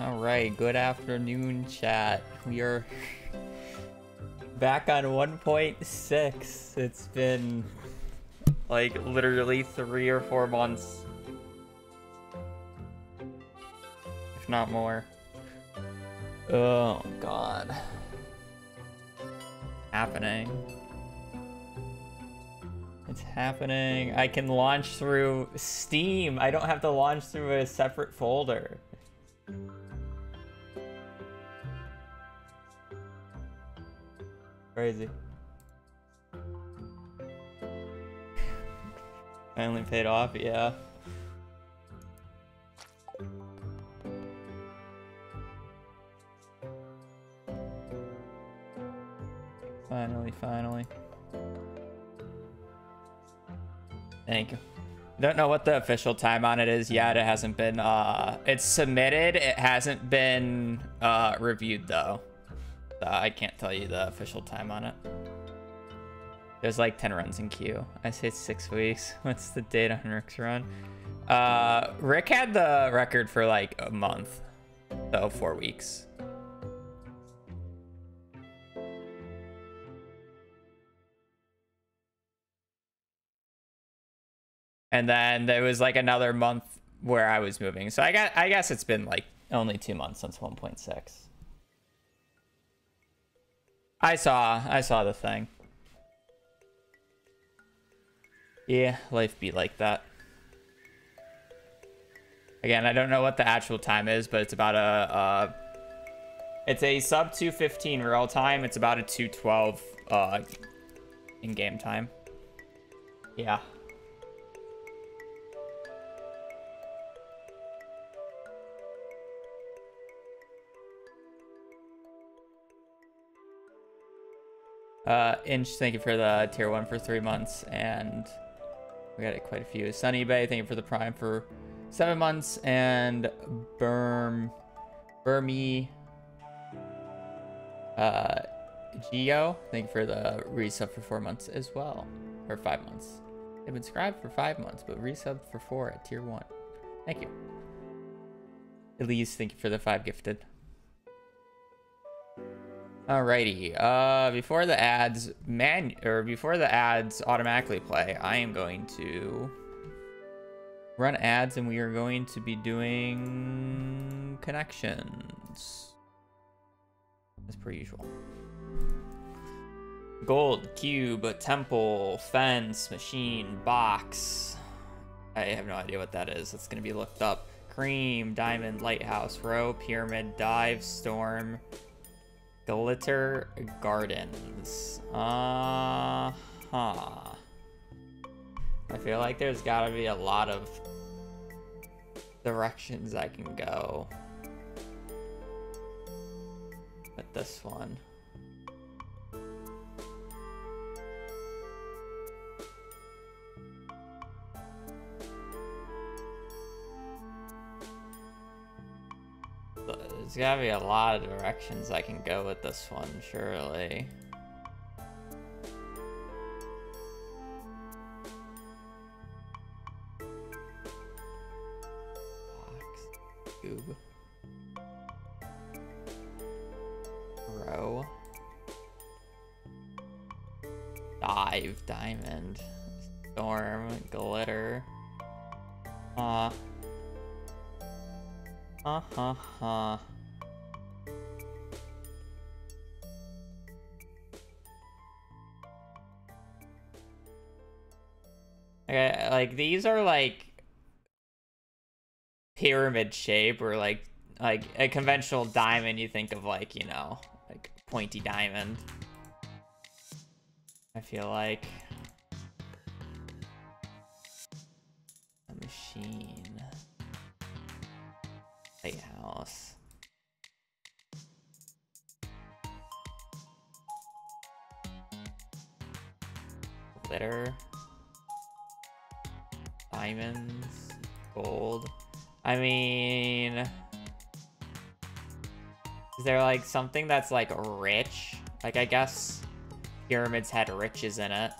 All right, good afternoon, chat. We are back on 1.6. It's been like literally three or four months, if not more. Oh God, happening. It's happening. I can launch through Steam. I don't have to launch through a separate folder. Finally paid off, yeah. Finally, finally. Thank you. Don't know what the official time on it is yet. It hasn't been, uh, it's submitted. It hasn't been, uh, reviewed though. I can't tell you the official time on it. There's like 10 runs in queue. I say six weeks. What's the date on Rick's run? Uh, Rick had the record for like a month. So four weeks. And then there was like another month where I was moving. So I got I guess it's been like only two months since 1.6. I saw I saw the thing. Yeah, life be like that. Again, I don't know what the actual time is, but it's about a uh it's a sub 215 real time. It's about a 212 uh in game time. Yeah. Uh, Inch, thank you for the tier one for three months, and we got it quite a few. Sunny Bay, thank you for the prime for seven months, and Berm, Burmy, uh, Geo, thank you for the resub for four months as well, or five months. They've been subscribed for five months, but resub for four at tier one. Thank you. Elise, thank you for the five gifted. Alrighty, uh, before the ads man or before the ads automatically play, I am going to run ads and we are going to be doing connections as per usual. Gold, cube, temple, fence, machine, box. I have no idea what that is. It's gonna be looked up. Cream, diamond, lighthouse, row, pyramid, dive, storm, Glitter Gardens. Uh huh. I feel like there's gotta be a lot of directions I can go. With this one. There's gotta be a lot of directions I can go with this one, surely. Box. Row. Dive. Diamond. Storm. Glitter. Uh. Ha Okay, like these are like pyramid shape or like like a conventional diamond you think of like, you know, like pointy diamond. I feel like like something that's like rich? Like I guess pyramids had riches in it.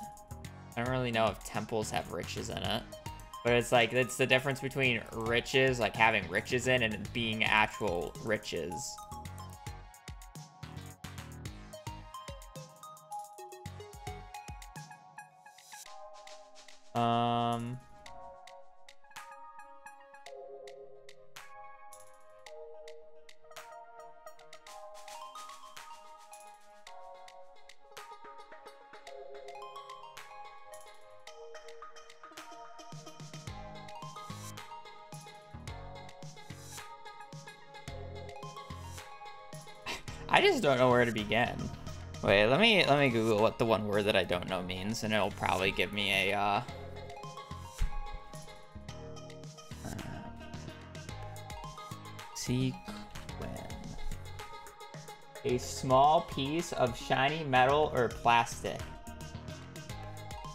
I don't really know if temples have riches in it. But it's like, it's the difference between riches, like having riches in, and being actual riches. To begin. Wait, let me let me Google what the one word that I don't know means, and it'll probably give me a uh, uh sequin. A small piece of shiny metal or plastic.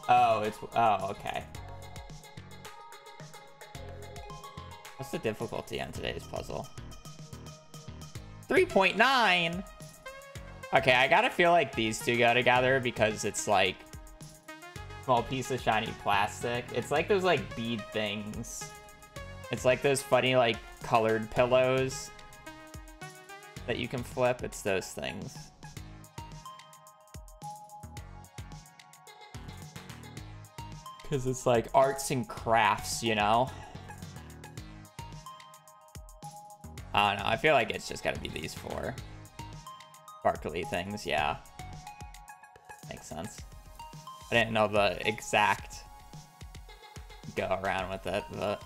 Oh, it's oh okay. What's the difficulty on today's puzzle? 3.9! Okay, I gotta feel like these two go together because it's like small piece of shiny plastic. It's like those like bead things. It's like those funny like colored pillows that you can flip. It's those things. Cause it's like arts and crafts, you know? I don't know. I feel like it's just got to be these four. Sparkly things, yeah. Makes sense. I didn't know the exact go around with it, but...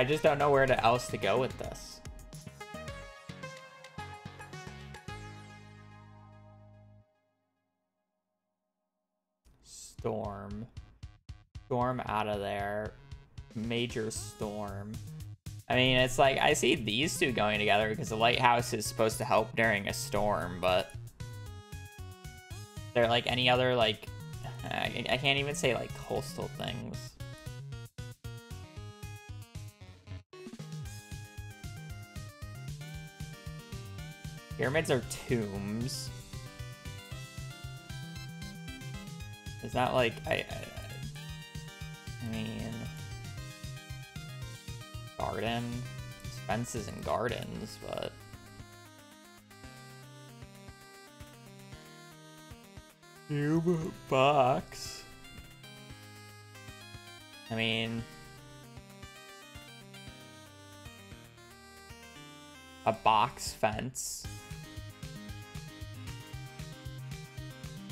I just don't know where to else to go with this. Storm. Storm out of there. Major storm. I mean, it's like, I see these two going together because the lighthouse is supposed to help during a storm, but... They're like any other, like... I, can't even say, like, coastal things. Are tombs. Is that like I, I, I mean garden fences and gardens, but Cube box. I mean a box fence.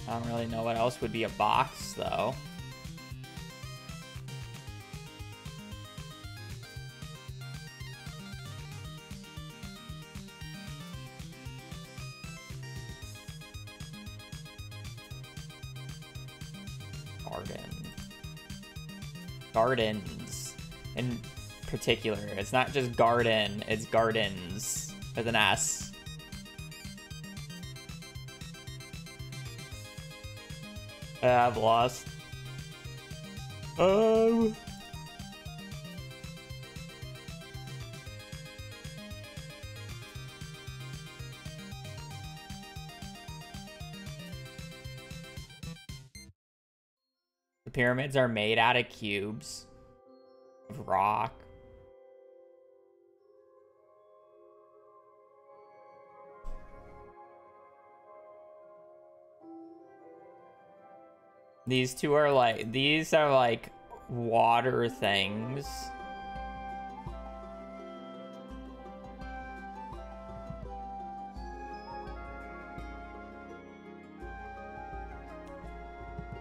I don't really know what else would be a box, though. Garden. Gardens. In particular. It's not just garden, it's gardens with an S. I've lost. Um. The pyramids are made out of cubes of rock. These two are like, these are like water things.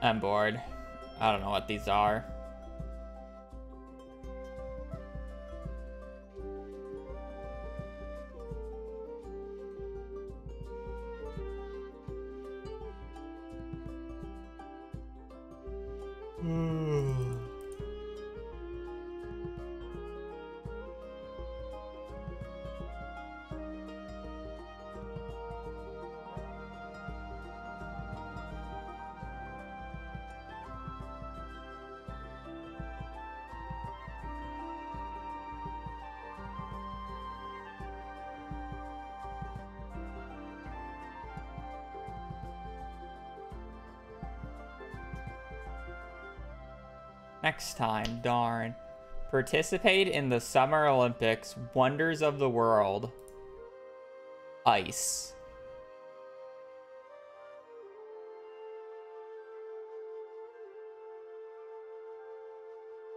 I'm bored. I don't know what these are. Next time, darn. Participate in the Summer Olympics, Wonders of the World. Ice.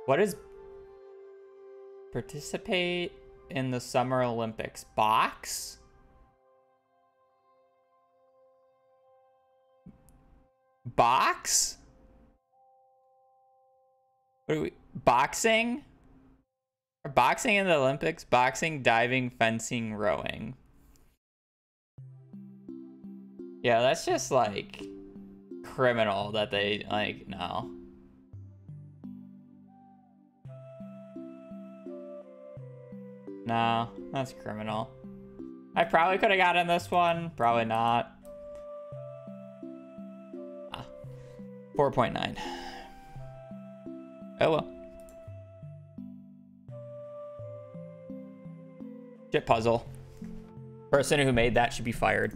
What is participate in the Summer Olympics? Box? Box? What are we, boxing? Are boxing in the Olympics? Boxing, diving, fencing, rowing. Yeah, that's just like criminal that they like no. No, that's criminal. I probably could have gotten this one. Probably not. Ah, 4.9. Well. Shit puzzle. Person who made that should be fired.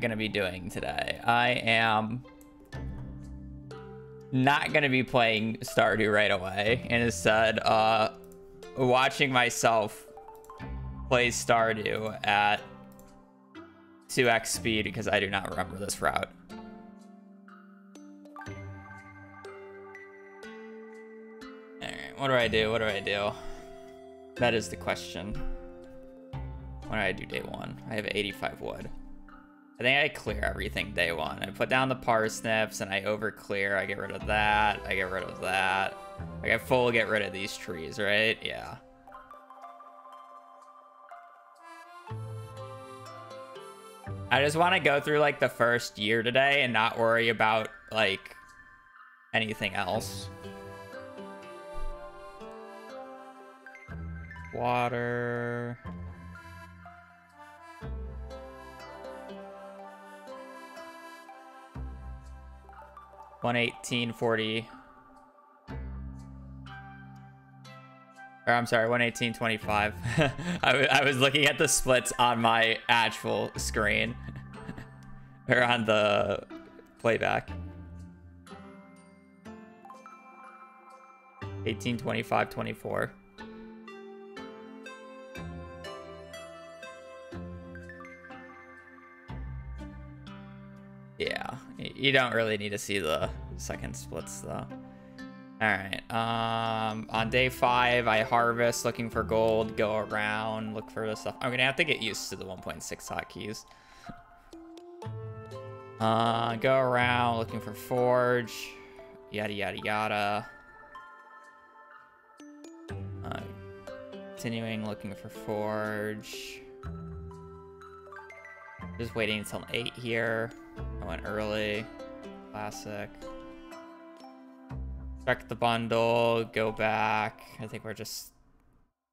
Going to be doing today? I am not going to be playing Stardew right away. And instead, uh, watching myself play Stardew at 2x speed because I do not remember this route. Alright, what do I do? What do I do? That is the question. What did I do day one? I have 85 wood. I think I clear everything day one. I put down the parsnips and I over clear. I get rid of that. I get rid of that. I get full get rid of these trees, right? Yeah. I just want to go through like the first year today and not worry about like anything else. Water. One eighteen forty. Or I'm sorry, 118.25. I, I was looking at the splits on my actual screen. or on the playback. 1825 24. You don't really need to see the second splits though. All right. Um, on day five, I harvest, looking for gold, go around, look for the stuff. I'm gonna have to get used to the 1.6 hotkeys. Uh, go around, looking for forge, yada yada yada. Uh, continuing looking for forge. Just waiting until 8 here. I went early. Classic. Check the bundle, go back. I think we're just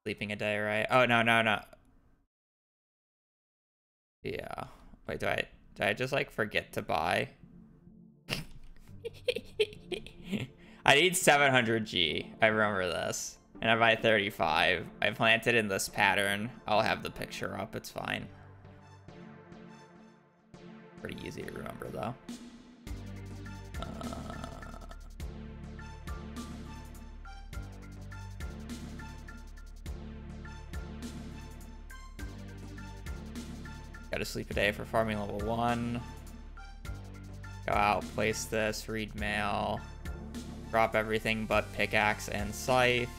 sleeping a day, right? Oh, no, no, no. Yeah. Wait, do I, do I just like forget to buy? I need 700G. I remember this. And I buy 35. I planted in this pattern. I'll have the picture up. It's fine pretty easy to remember, though. Uh... Gotta sleep a day for farming level 1. Go out, place this, read mail. Drop everything but pickaxe and scythe.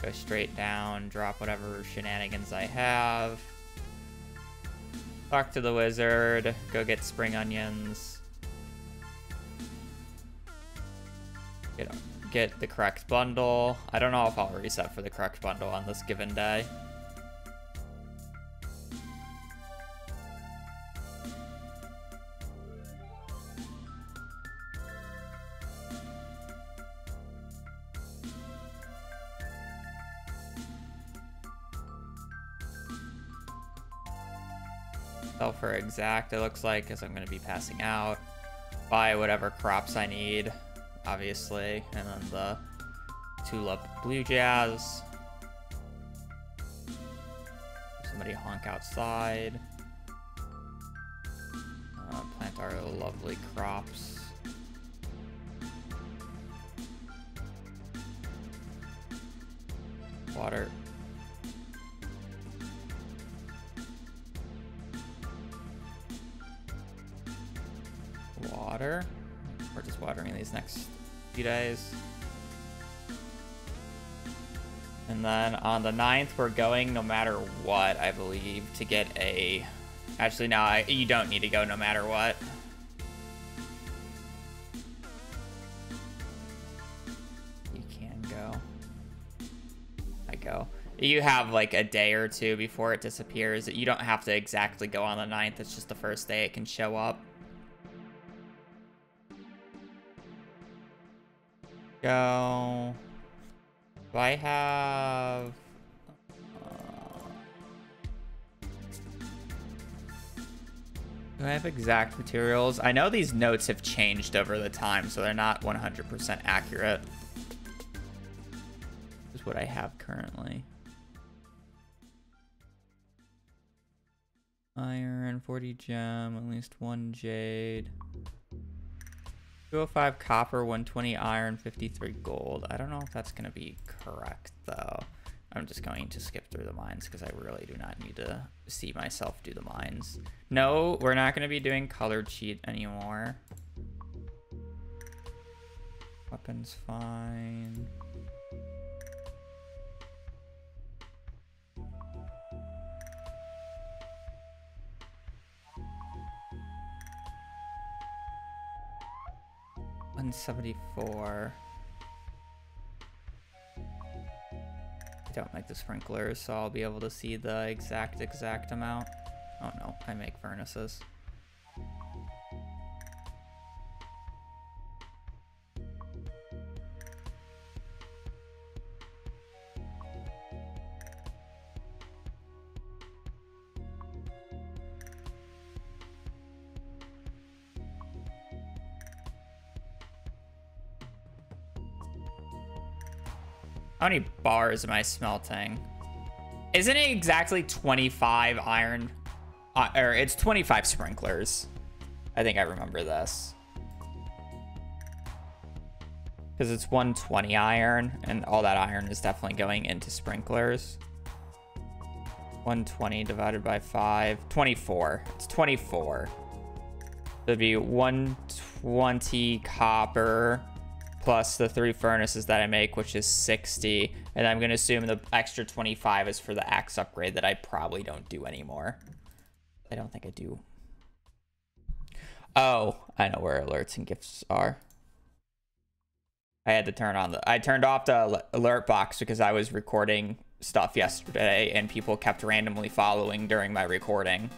Go straight down, drop whatever shenanigans I have. Talk to the wizard, go get spring onions. Get, get the correct bundle. I don't know if I'll reset for the correct bundle on this given day. Exact, it looks like, because I'm going to be passing out. Buy whatever crops I need, obviously. And then the tulip blue jazz. Somebody honk outside. Uh, plant our lovely crops. Water. Water. We're just watering these next few days. And then on the 9th, we're going no matter what, I believe, to get a... Actually, no, I, you don't need to go no matter what. You can go. I go. You have like a day or two before it disappears. You don't have to exactly go on the 9th. It's just the first day it can show up. Go. Do I have... Uh, do I have exact materials? I know these notes have changed over the time, so they're not 100% accurate. This is what I have currently. Iron, 40 gem, at least one jade. 205 copper, 120 iron, 53 gold. I don't know if that's going to be correct, though. I'm just going to skip through the mines because I really do not need to see myself do the mines. No, we're not going to be doing colored sheet anymore. Weapons fine. 174. I don't make the sprinklers, so I'll be able to see the exact, exact amount. Oh no, I make furnaces. How many bars am I smelting? Isn't it exactly 25 iron? Uh, or it's 25 sprinklers. I think I remember this. Because it's 120 iron, and all that iron is definitely going into sprinklers. 120 divided by 5. 24. It's 24. It'd be 120 copper plus the three furnaces that I make, which is 60. And I'm going to assume the extra 25 is for the axe upgrade that I probably don't do anymore. I don't think I do. Oh, I know where alerts and gifts are. I had to turn on the... I turned off the alert box because I was recording stuff yesterday and people kept randomly following during my recording.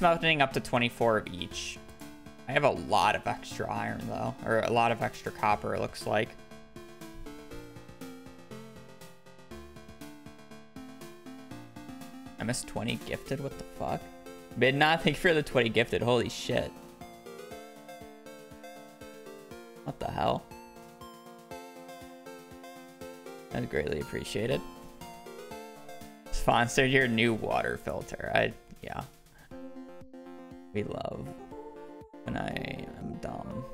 Just up to 24 of each. I have a lot of extra iron, though. Or a lot of extra copper, it looks like. I missed 20 gifted? What the fuck? Midnight, thank you for the 20 gifted. Holy shit. What the hell? That's greatly appreciated. Sponsored your new water filter. I, yeah. We love when I am dumb.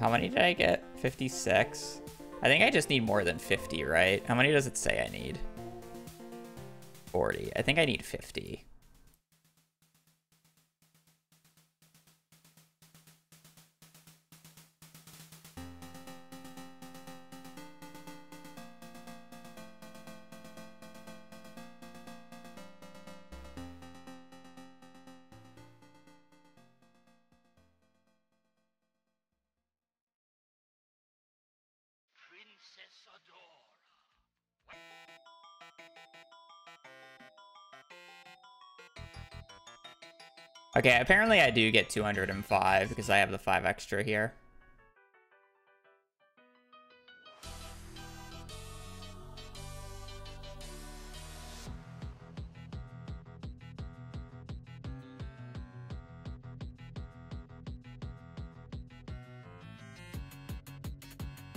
How many did I get? 56? I think I just need more than 50, right? How many does it say I need? 40. I think I need 50. Okay, apparently I do get 205 because I have the 5 extra here.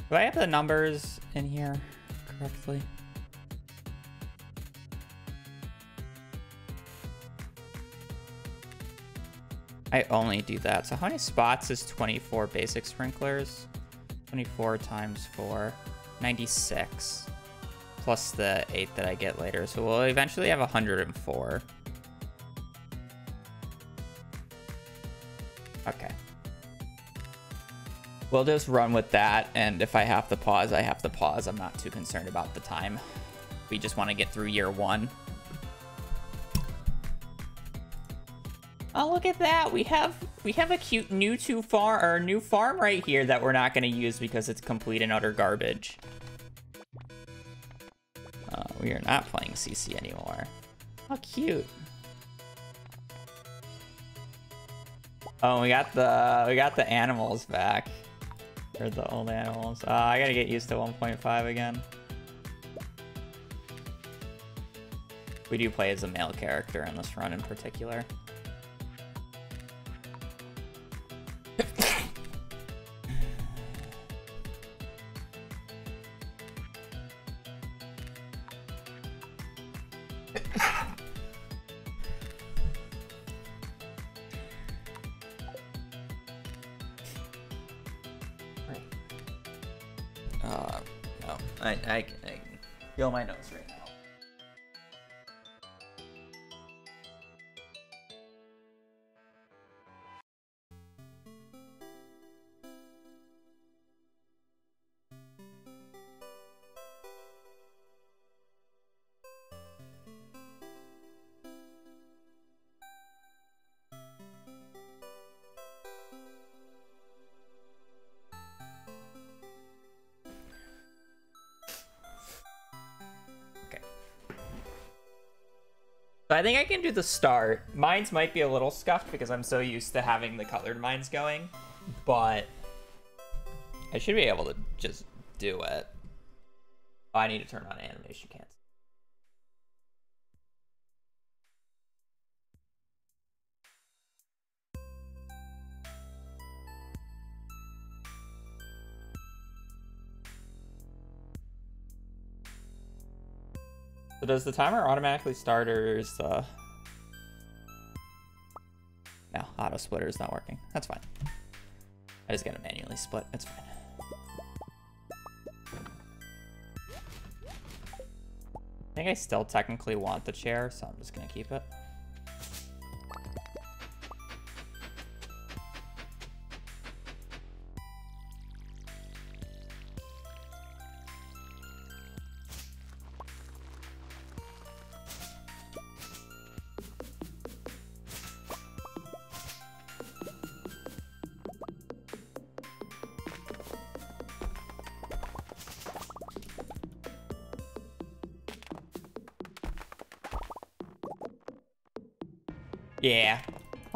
Do I have the numbers in here correctly? I only do that. So how many spots is 24 basic sprinklers? 24 times 4, 96. Plus the 8 that I get later. So we'll eventually have 104. Okay. We'll just run with that, and if I have to pause, I have to pause. I'm not too concerned about the time. We just want to get through year one. Look at that. We have we have a cute new to farm or new farm right here that we're not going to use because it's complete and utter garbage. Uh, we are not playing CC anymore. How cute. Oh, we got the we got the animals back. Or the old animals. Uh, I gotta get used to 1.5 again. We do play as a male character in this run in particular. feel my nose right I think I can do the start. Mines might be a little scuffed because I'm so used to having the colored mines going, but I should be able to just do it. I need to turn on animation cancel. So does the timer automatically start or is the... No, auto splitter is not working. That's fine. I just gotta manually split. That's fine. I think I still technically want the chair, so I'm just gonna keep it.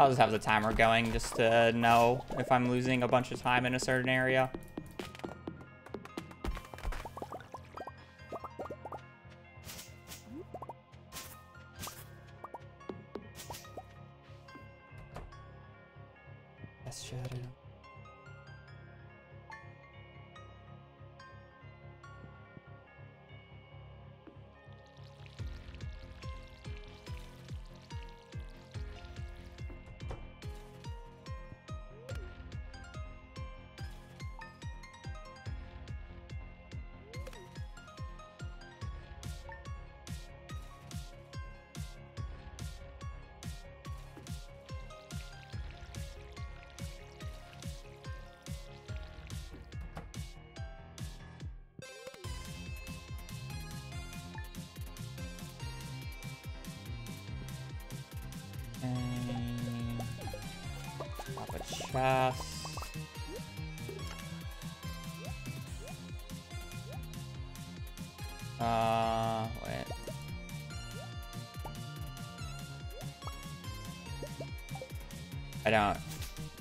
I'll just have the timer going just to know if I'm losing a bunch of time in a certain area.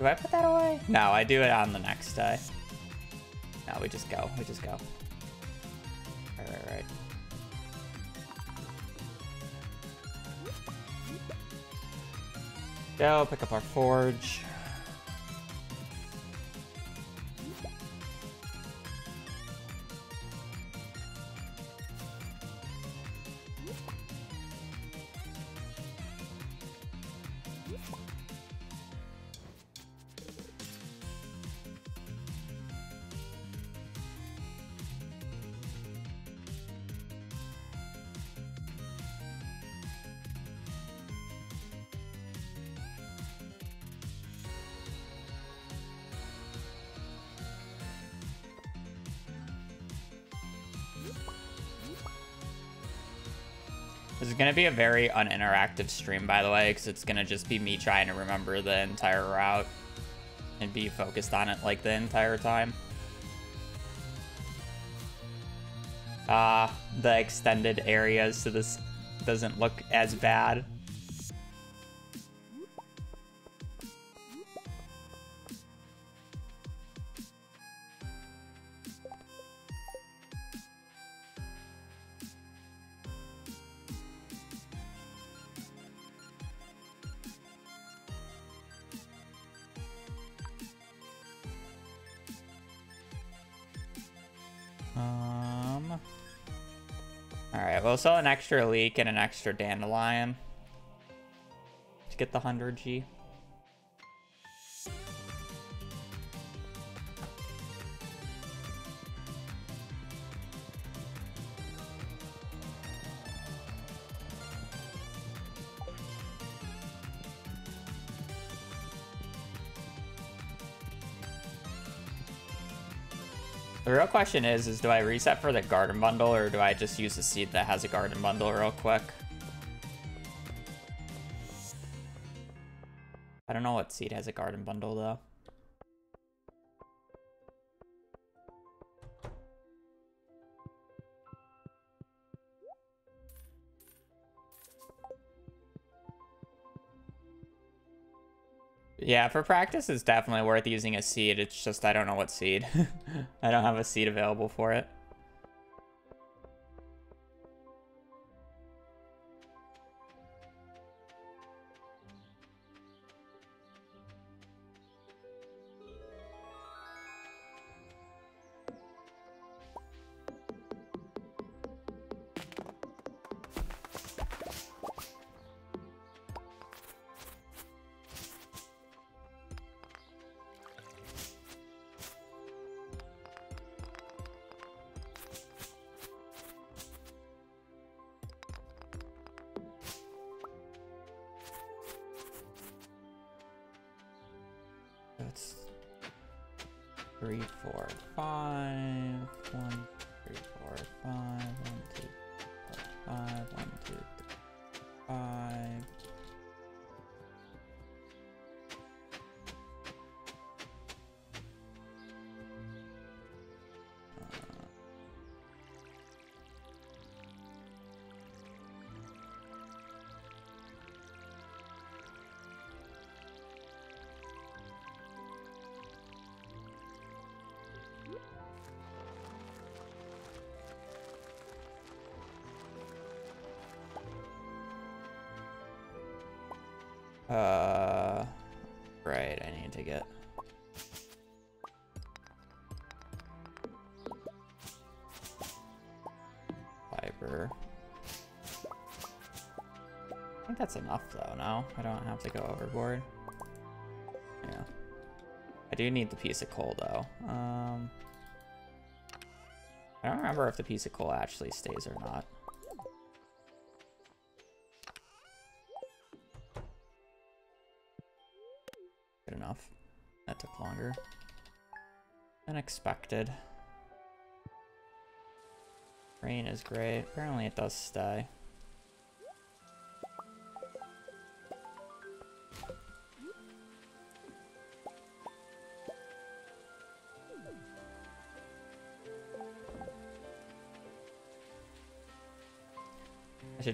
Do I put that away? No, I do it on the next day. No, we just go. We just go. Right, right, right. Go pick up our forge. Be a very uninteractive stream, by the way, because it's going to just be me trying to remember the entire route and be focused on it like the entire time. Ah, uh, the extended areas, so this doesn't look as bad. We'll sell an extra leek and an extra dandelion. To get the 100G. Question is, is do I reset for the garden bundle or do I just use the seed that has a garden bundle real quick? I don't know what seed has a garden bundle though. Yeah, for practice, it's definitely worth using a seed. It's just I don't know what seed. I don't have a seed available for it. Enough though, no? I don't have to go overboard. Yeah. I do need the piece of coal though. Um, I don't remember if the piece of coal actually stays or not. Good enough. That took longer than expected. Rain is great. Apparently it does stay.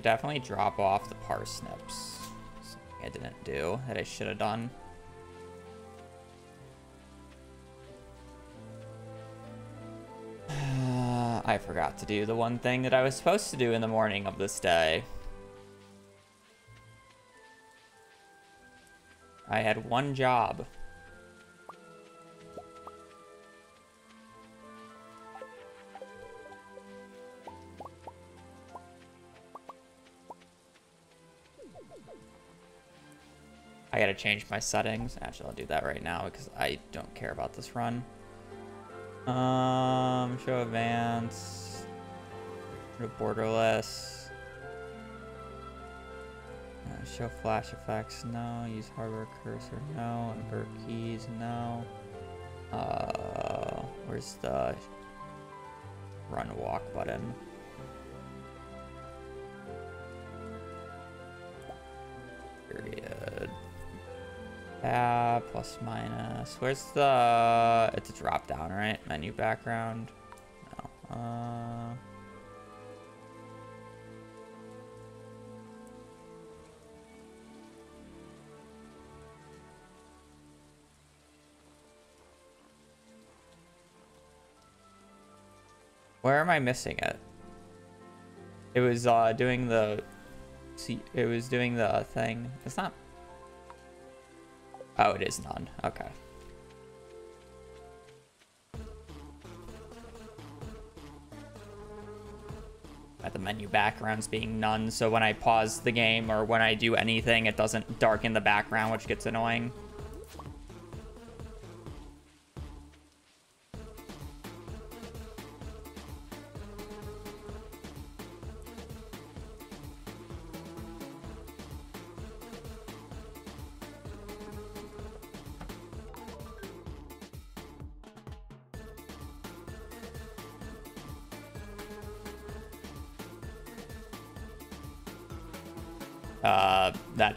Should definitely drop off the parsnips. I didn't do that I should have done. I forgot to do the one thing that I was supposed to do in the morning of this day. I had one job. Change my settings. Actually, I'll do that right now because I don't care about this run. Um, show advance. Borderless. Uh, show flash effects, no. Use hardware cursor, no. Invert keys, no. Uh, where's the run walk button? Tab, plus minus. Where's the... It's a drop down, right? Menu background. No. Uh... Where am I missing it? It was uh, doing the... See, it was doing the thing. It's not Oh, it is none. Okay. At the menu backgrounds being none, so when I pause the game or when I do anything, it doesn't darken the background, which gets annoying.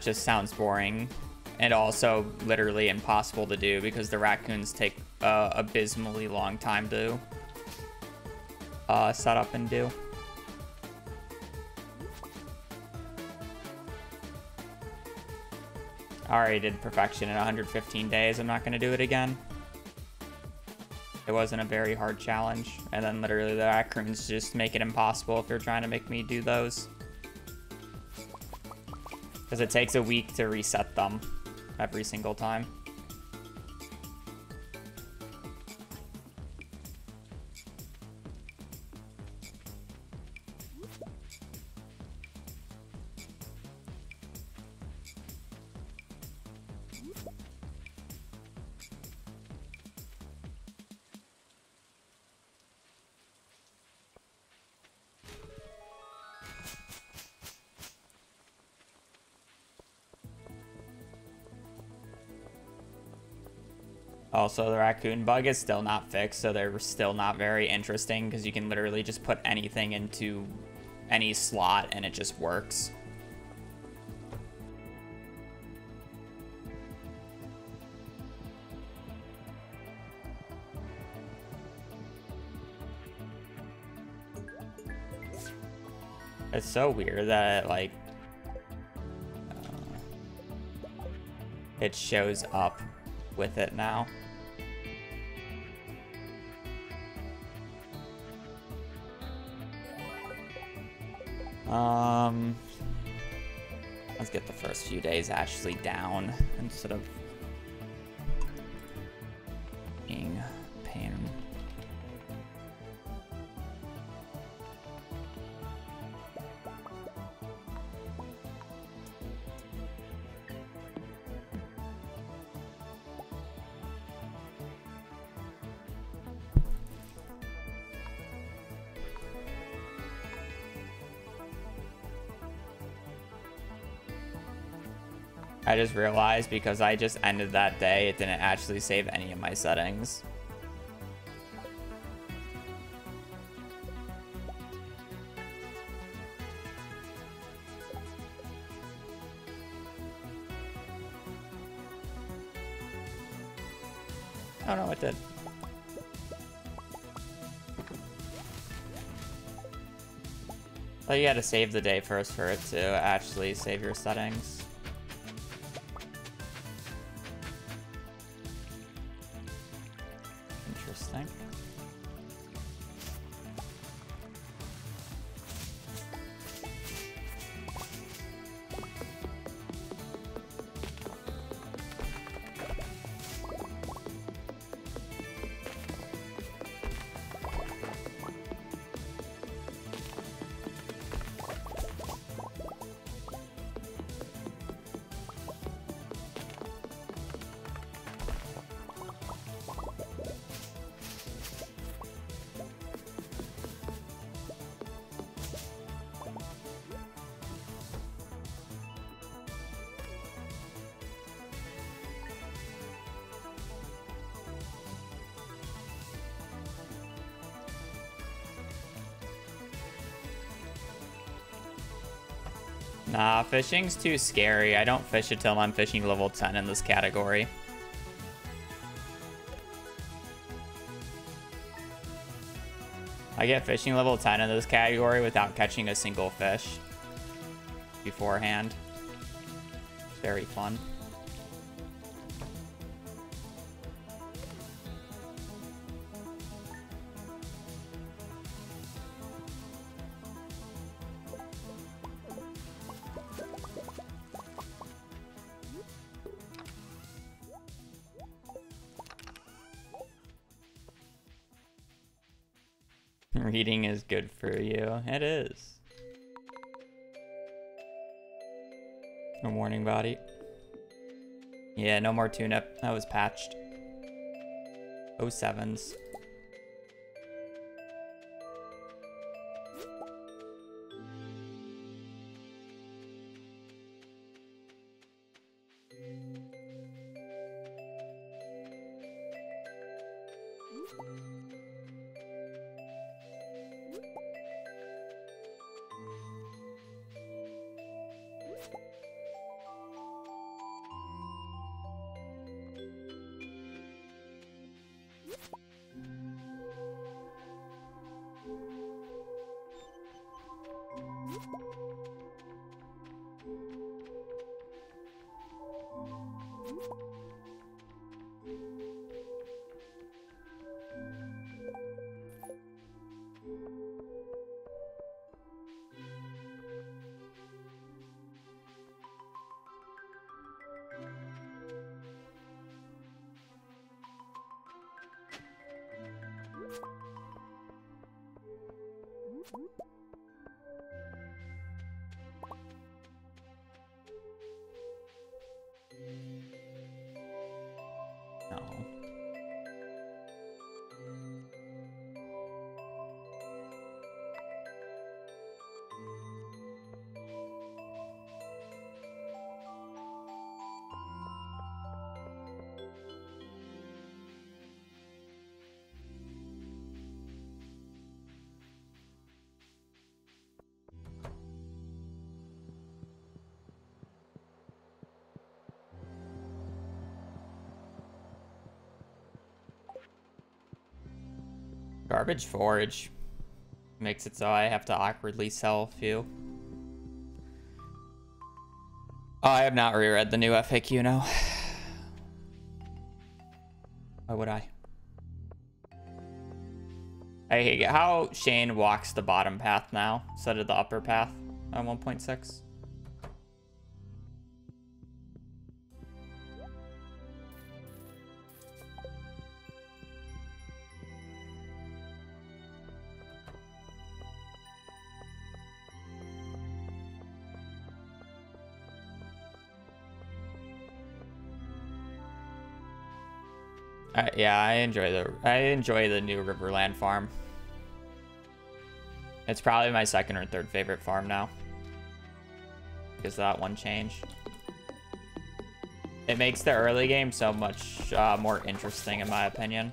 Just sounds boring and also literally impossible to do because the raccoons take uh, abysmally long time to uh, set up and do. I already did perfection in 115 days. I'm not going to do it again. It wasn't a very hard challenge. And then literally the raccoons just make it impossible if they're trying to make me do those. Because it takes a week to reset them every single time. Also, the raccoon bug is still not fixed, so they're still not very interesting because you can literally just put anything into any slot and it just works. It's so weird that, like, uh, it shows up with it now. Um, let's get the first few days actually down instead of just realized because I just ended that day, it didn't actually save any of my settings. Don't know what did. Oh, you gotta save the day first for it to actually save your settings. Fishing's too scary. I don't fish until I'm fishing level 10 in this category. I get fishing level 10 in this category without catching a single fish beforehand. It's very fun. Good for you. It is. No warning body. Yeah, no more tune-up. That was patched. 07s. Garbage forage makes it so I have to awkwardly sell a few. Oh, I have not reread the new FAQ now. Why would I? Hate how Shane walks the bottom path now instead of the upper path on 1.6. yeah, I enjoy the I enjoy the new Riverland farm. It's probably my second or third favorite farm now. Because that one change. It makes the early game so much uh, more interesting in my opinion.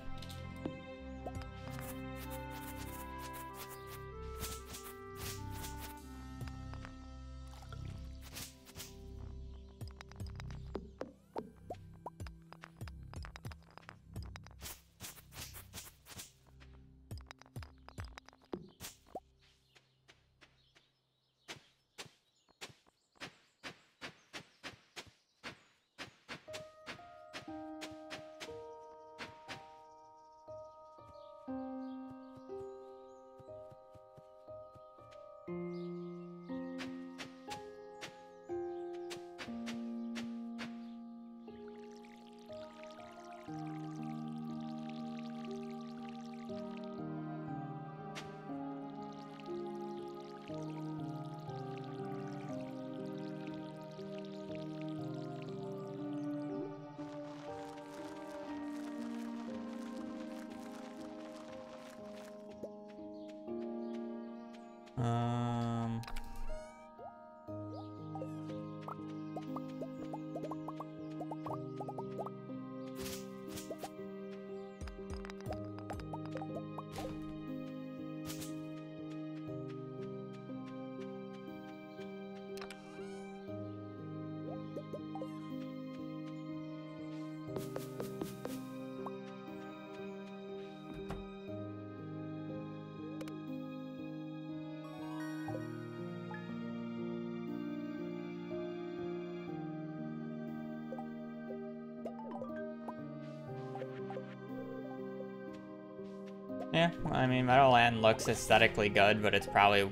Yeah, I mean, Meadowland looks aesthetically good, but it's probably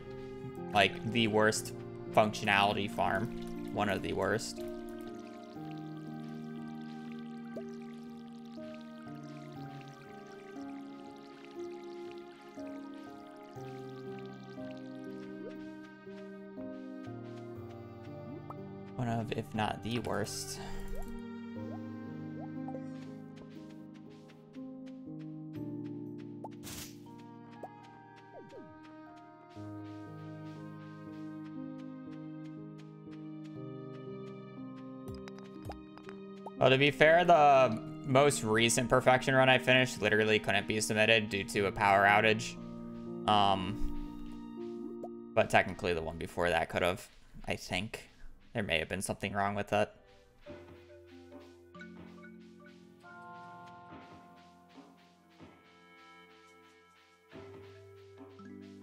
like the worst functionality farm. One of the worst. One of, if not the worst. Well, to be fair, the most recent perfection run I finished literally couldn't be submitted due to a power outage. Um, but technically the one before that could have, I think. There may have been something wrong with it.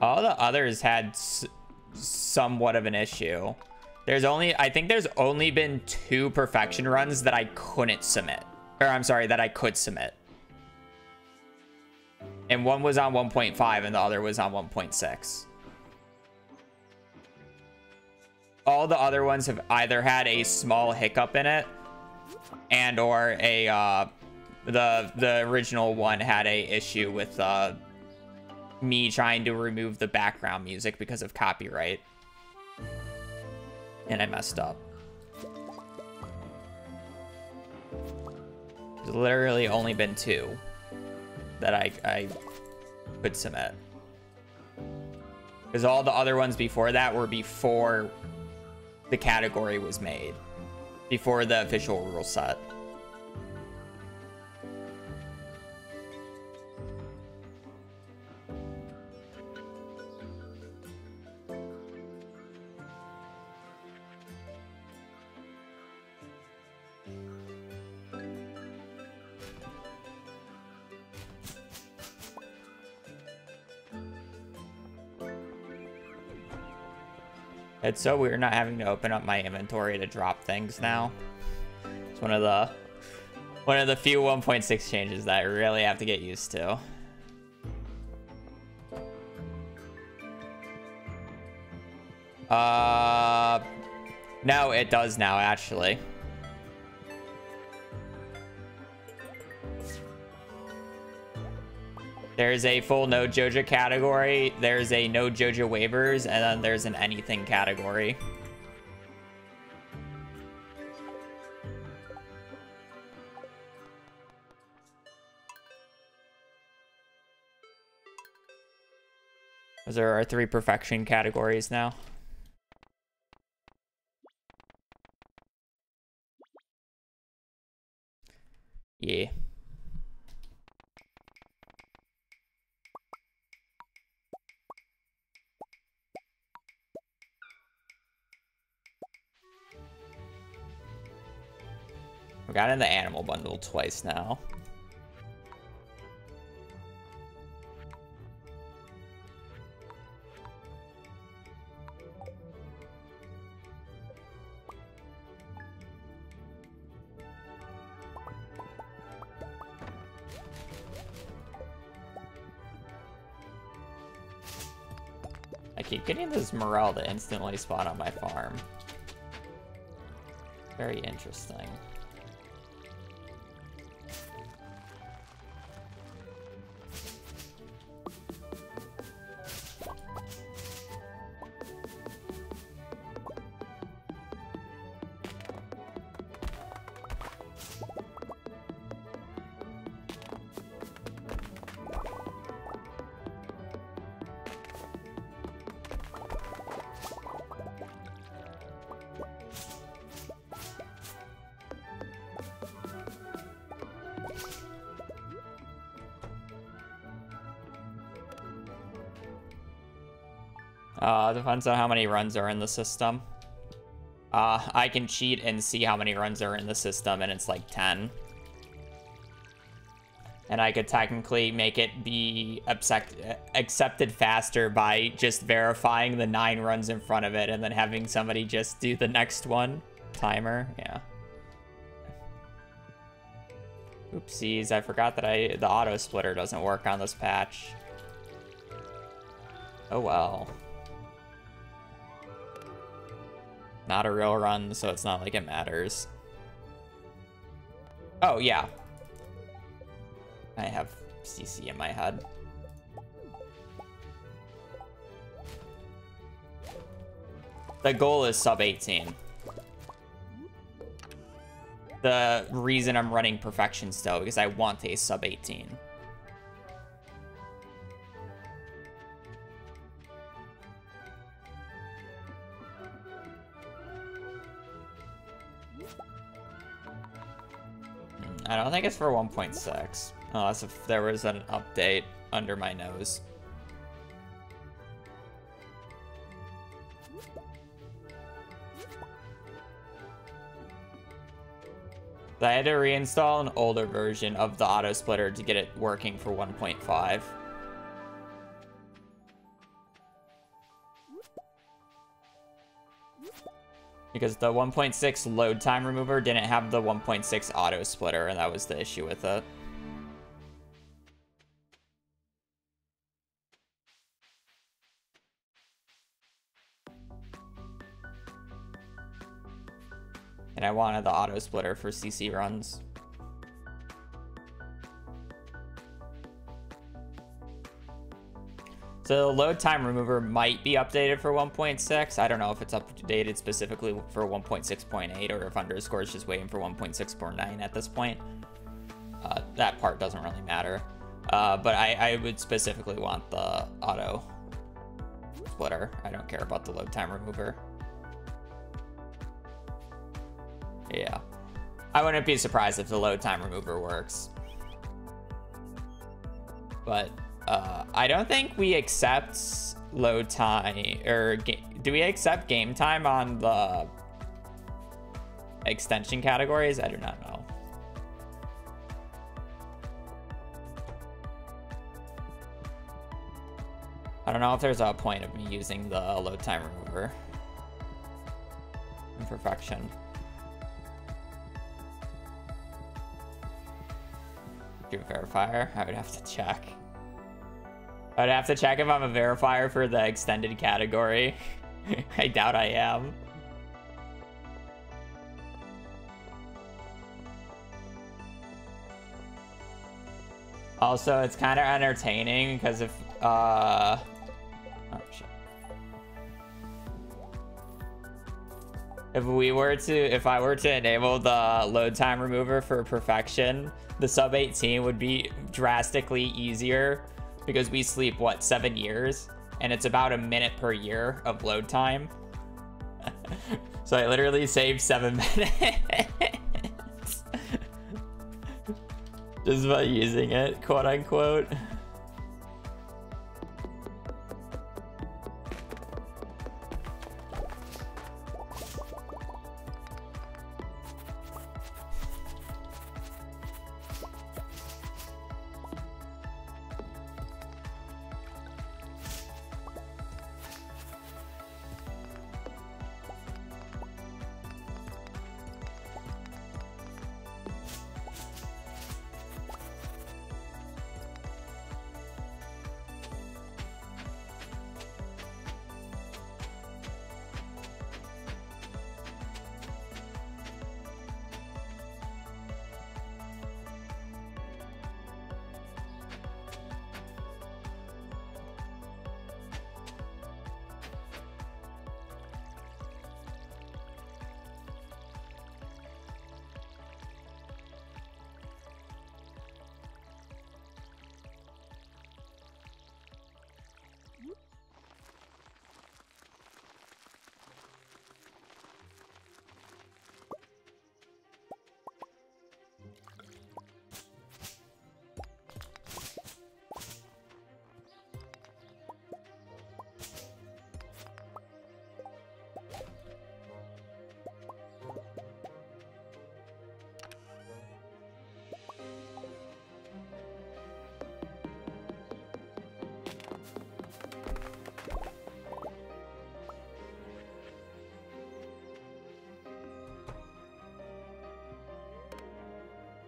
All the others had somewhat of an issue. There's only, I think there's only been two perfection runs that I couldn't submit. Or I'm sorry, that I could submit. And one was on 1.5 and the other was on 1.6. All the other ones have either had a small hiccup in it and or a, uh, the, the original one had a issue with, uh, me trying to remove the background music because of copyright and I messed up. There's literally only been two that I, I could submit. Because all the other ones before that were before the category was made. Before the official rule set. It's so weird not having to open up my inventory to drop things now. It's one of the one of the few 1.6 changes that I really have to get used to. Uh, no, it does now, actually. There's a full no Joja category. There's a no Joja waivers, and then there's an anything category. Those are our three perfection categories now. Yeah. Got in the animal bundle twice now. I keep getting this morel to instantly spawn on my farm. Very interesting. Uh, depends on how many runs are in the system. Uh, I can cheat and see how many runs are in the system, and it's like 10. And I could technically make it be accept accepted faster by just verifying the nine runs in front of it and then having somebody just do the next one. Timer, yeah. Oopsies, I forgot that I the auto splitter doesn't work on this patch. Oh well. Not a real run, so it's not like it matters. Oh, yeah. I have CC in my head. The goal is sub 18. The reason I'm running Perfection still, because I want a sub 18. I don't think it's for 1.6. Unless if there was an update under my nose. I had to reinstall an older version of the auto splitter to get it working for 1.5. Because the 1.6 load time remover didn't have the 1.6 auto splitter, and that was the issue with it. And I wanted the auto splitter for CC runs. So the load time remover might be updated for 1.6. I don't know if it's updated specifically for 1.6.8 or if underscore is just waiting for 1.6.9 at this point. Uh, that part doesn't really matter. Uh, but I, I would specifically want the auto splitter. I don't care about the load time remover. Yeah. I wouldn't be surprised if the load time remover works. But uh, I don't think we accept load time or do we accept game time on the extension categories? I do not know. I don't know if there's a point of me using the load time remover. Imperfection. Do verifier? I would have to check. I'd have to check if I'm a verifier for the extended category. I doubt I am. Also, it's kind of entertaining because if, uh... Oh, shit. If we were to, if I were to enable the load time remover for perfection, the sub 18 would be drastically easier because we sleep, what, seven years? and it's about a minute per year of load time. so I literally saved seven minutes. Just by using it, quote unquote.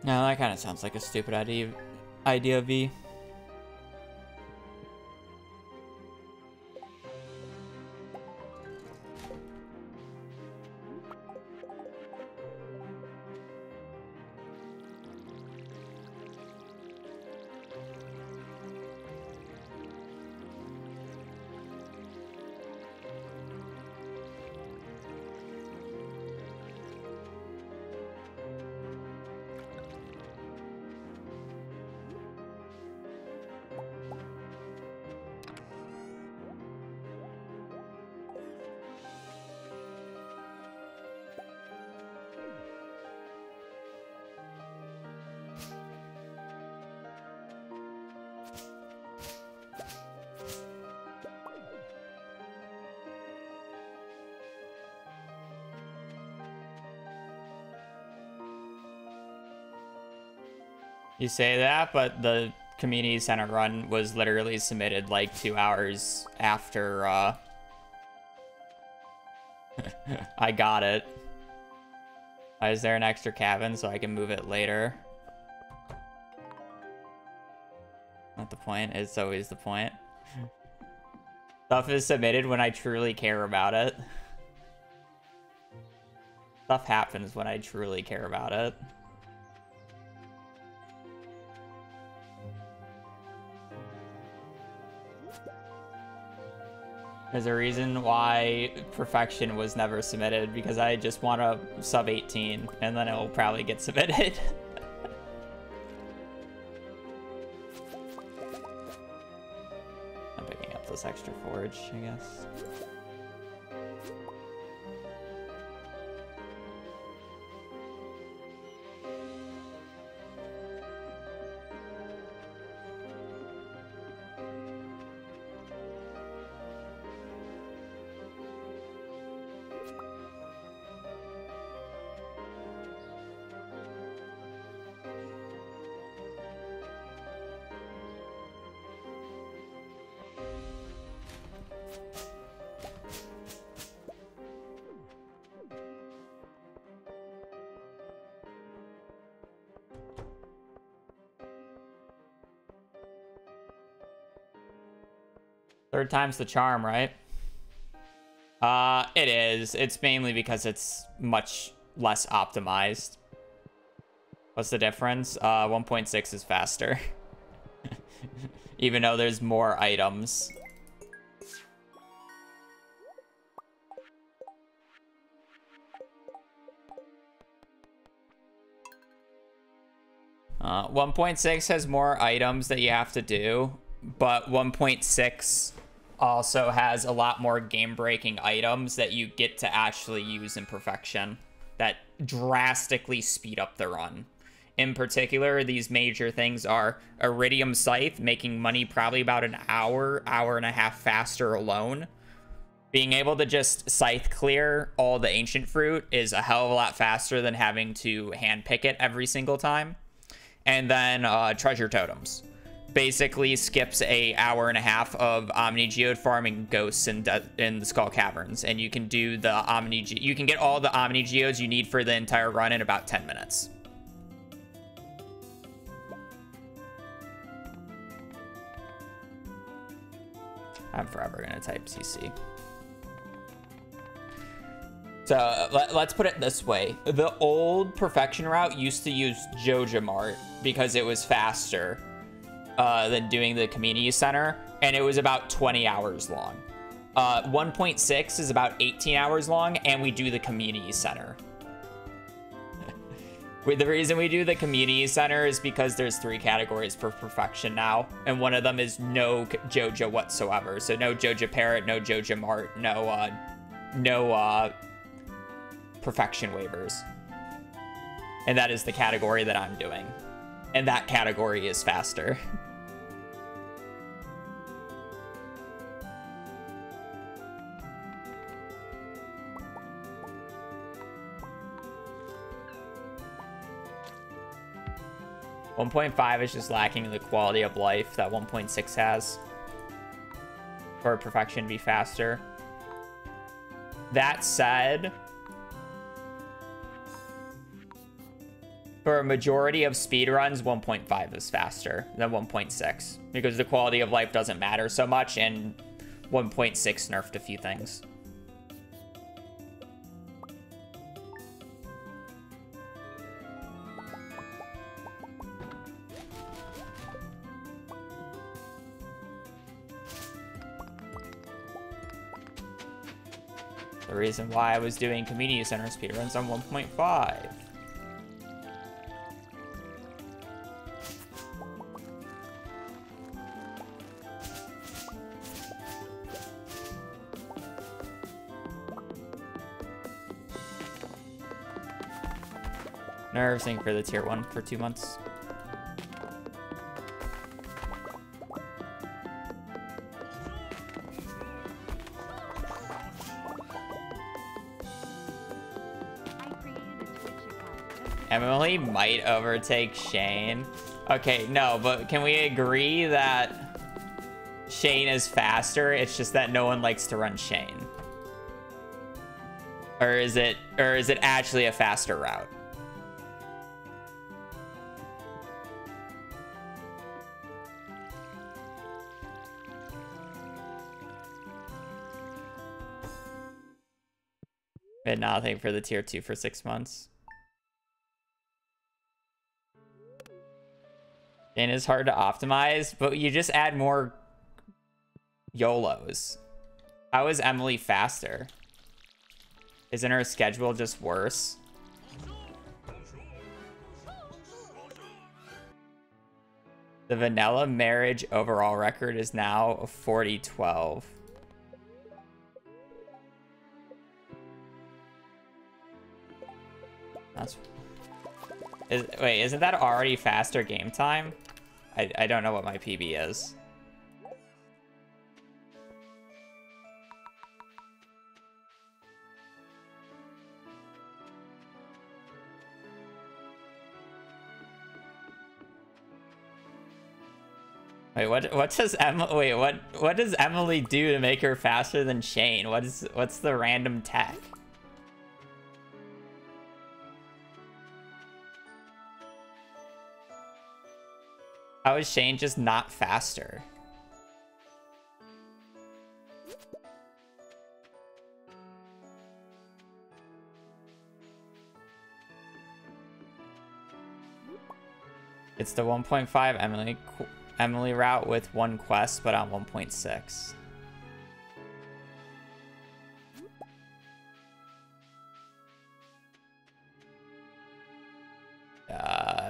No, that kind of sounds like a stupid idea, idea V. You say that, but the community center run was literally submitted like two hours after uh, I got it. Is there an extra cabin so I can move it later? Not the point. It's always the point. Stuff is submitted when I truly care about it. Stuff happens when I truly care about it. A reason why Perfection was never submitted, because I just want a sub 18, and then it will probably get submitted. I'm picking up this extra forage, I guess. Third time's the charm, right? Uh, it is. It's mainly because it's much less optimized. What's the difference? Uh, 1.6 is faster. Even though there's more items. Uh, 1.6 has more items that you have to do, but 1.6 also has a lot more game-breaking items that you get to actually use in perfection that drastically speed up the run. In particular, these major things are Iridium Scythe, making money probably about an hour, hour and a half faster alone. Being able to just scythe clear all the ancient fruit is a hell of a lot faster than having to hand pick it every single time. And then uh, treasure totems. Basically skips a hour and a half of Omni Geode farming ghosts in, in the Skull Caverns. And you can do the Omni, you can get all the Omni Geodes you need for the entire run in about 10 minutes. I'm forever gonna type CC. So let, us put it this way. The old perfection route used to use JojaMart because it was faster uh, than doing the community center. And it was about 20 hours long. Uh, 1.6 is about 18 hours long and we do the community center. the reason we do the community center is because there's three categories for perfection now. And one of them is no Joja whatsoever. So no Joja Parrot, no JojaMart, no, uh, no, uh, perfection waivers. And that is the category that I'm doing. And that category is faster. One point five is just lacking the quality of life that 1.6 has for perfection to be faster. That said, for a majority of speedruns, 1.5 is faster than 1.6 because the quality of life doesn't matter so much and 1.6 nerfed a few things. The reason why I was doing community center speedruns on 1.5. Nerving for the tier 1 for two months. Emily might overtake Shane. Okay, no, but can we agree that Shane is faster? It's just that no one likes to run Shane. Or is it or is it actually a faster route? Been nothing for the tier 2 for six months. And it's hard to optimize, but you just add more YOLOs. How is Emily faster? Isn't her schedule just worse? The vanilla marriage overall record is now 40-12. That's... Is, wait, isn't that already faster game time? I, I don't know what my PB is. Wait, what what does Emily wait, what what does Emily do to make her faster than Shane? What is what's the random tech? How is Shane just not faster? It's the 1.5 Emily Emily route with one quest, but on 1.6.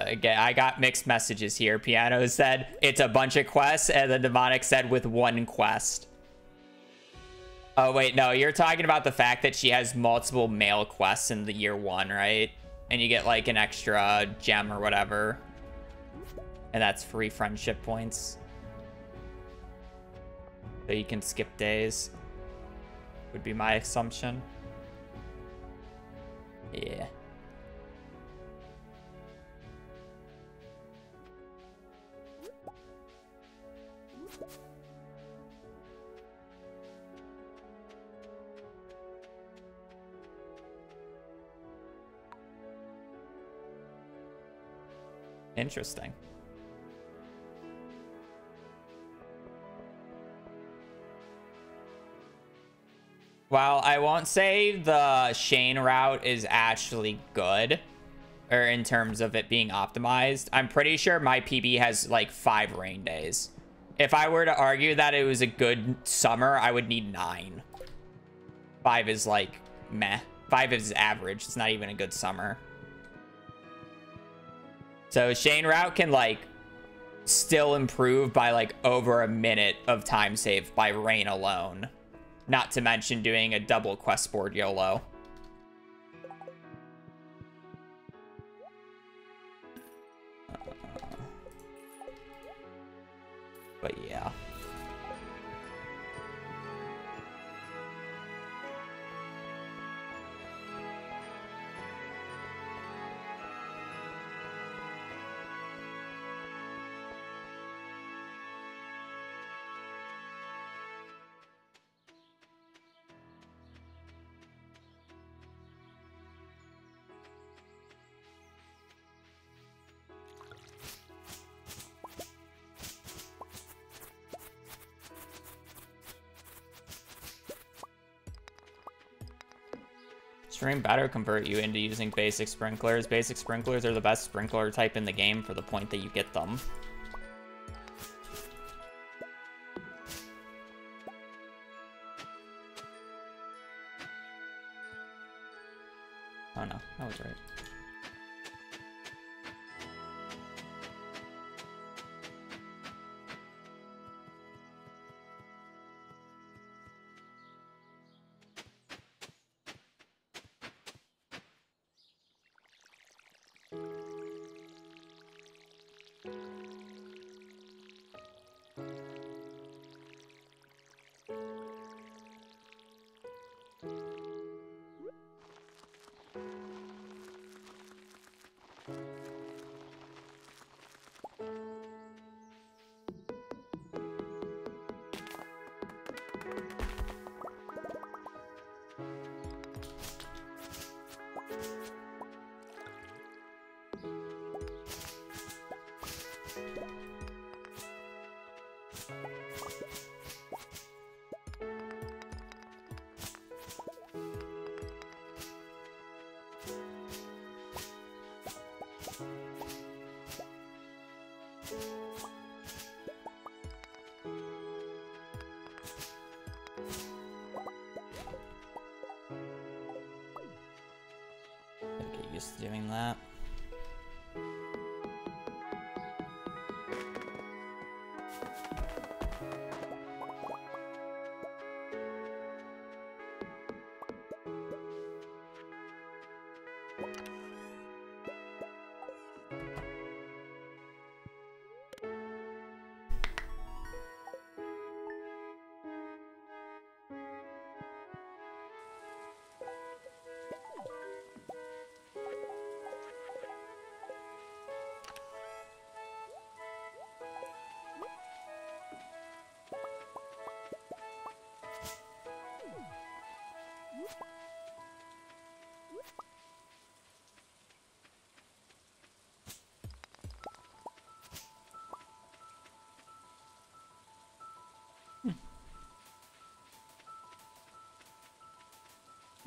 again, I got mixed messages here. Piano said it's a bunch of quests, and the demonic said with one quest. Oh, wait, no, you're talking about the fact that she has multiple mail quests in the year one, right? And you get like an extra gem or whatever. And that's free friendship points. So you can skip days. Would be my assumption. Yeah. Interesting. While I won't say the Shane route is actually good, or in terms of it being optimized, I'm pretty sure my PB has like five rain days. If I were to argue that it was a good summer, I would need nine. Five is like meh. Five is average. It's not even a good summer. So Shane route can like still improve by like over a minute of time saved by rain alone. Not to mention doing a double quest board YOLO. Better convert you into using basic sprinklers. Basic sprinklers are the best sprinkler type in the game for the point that you get them.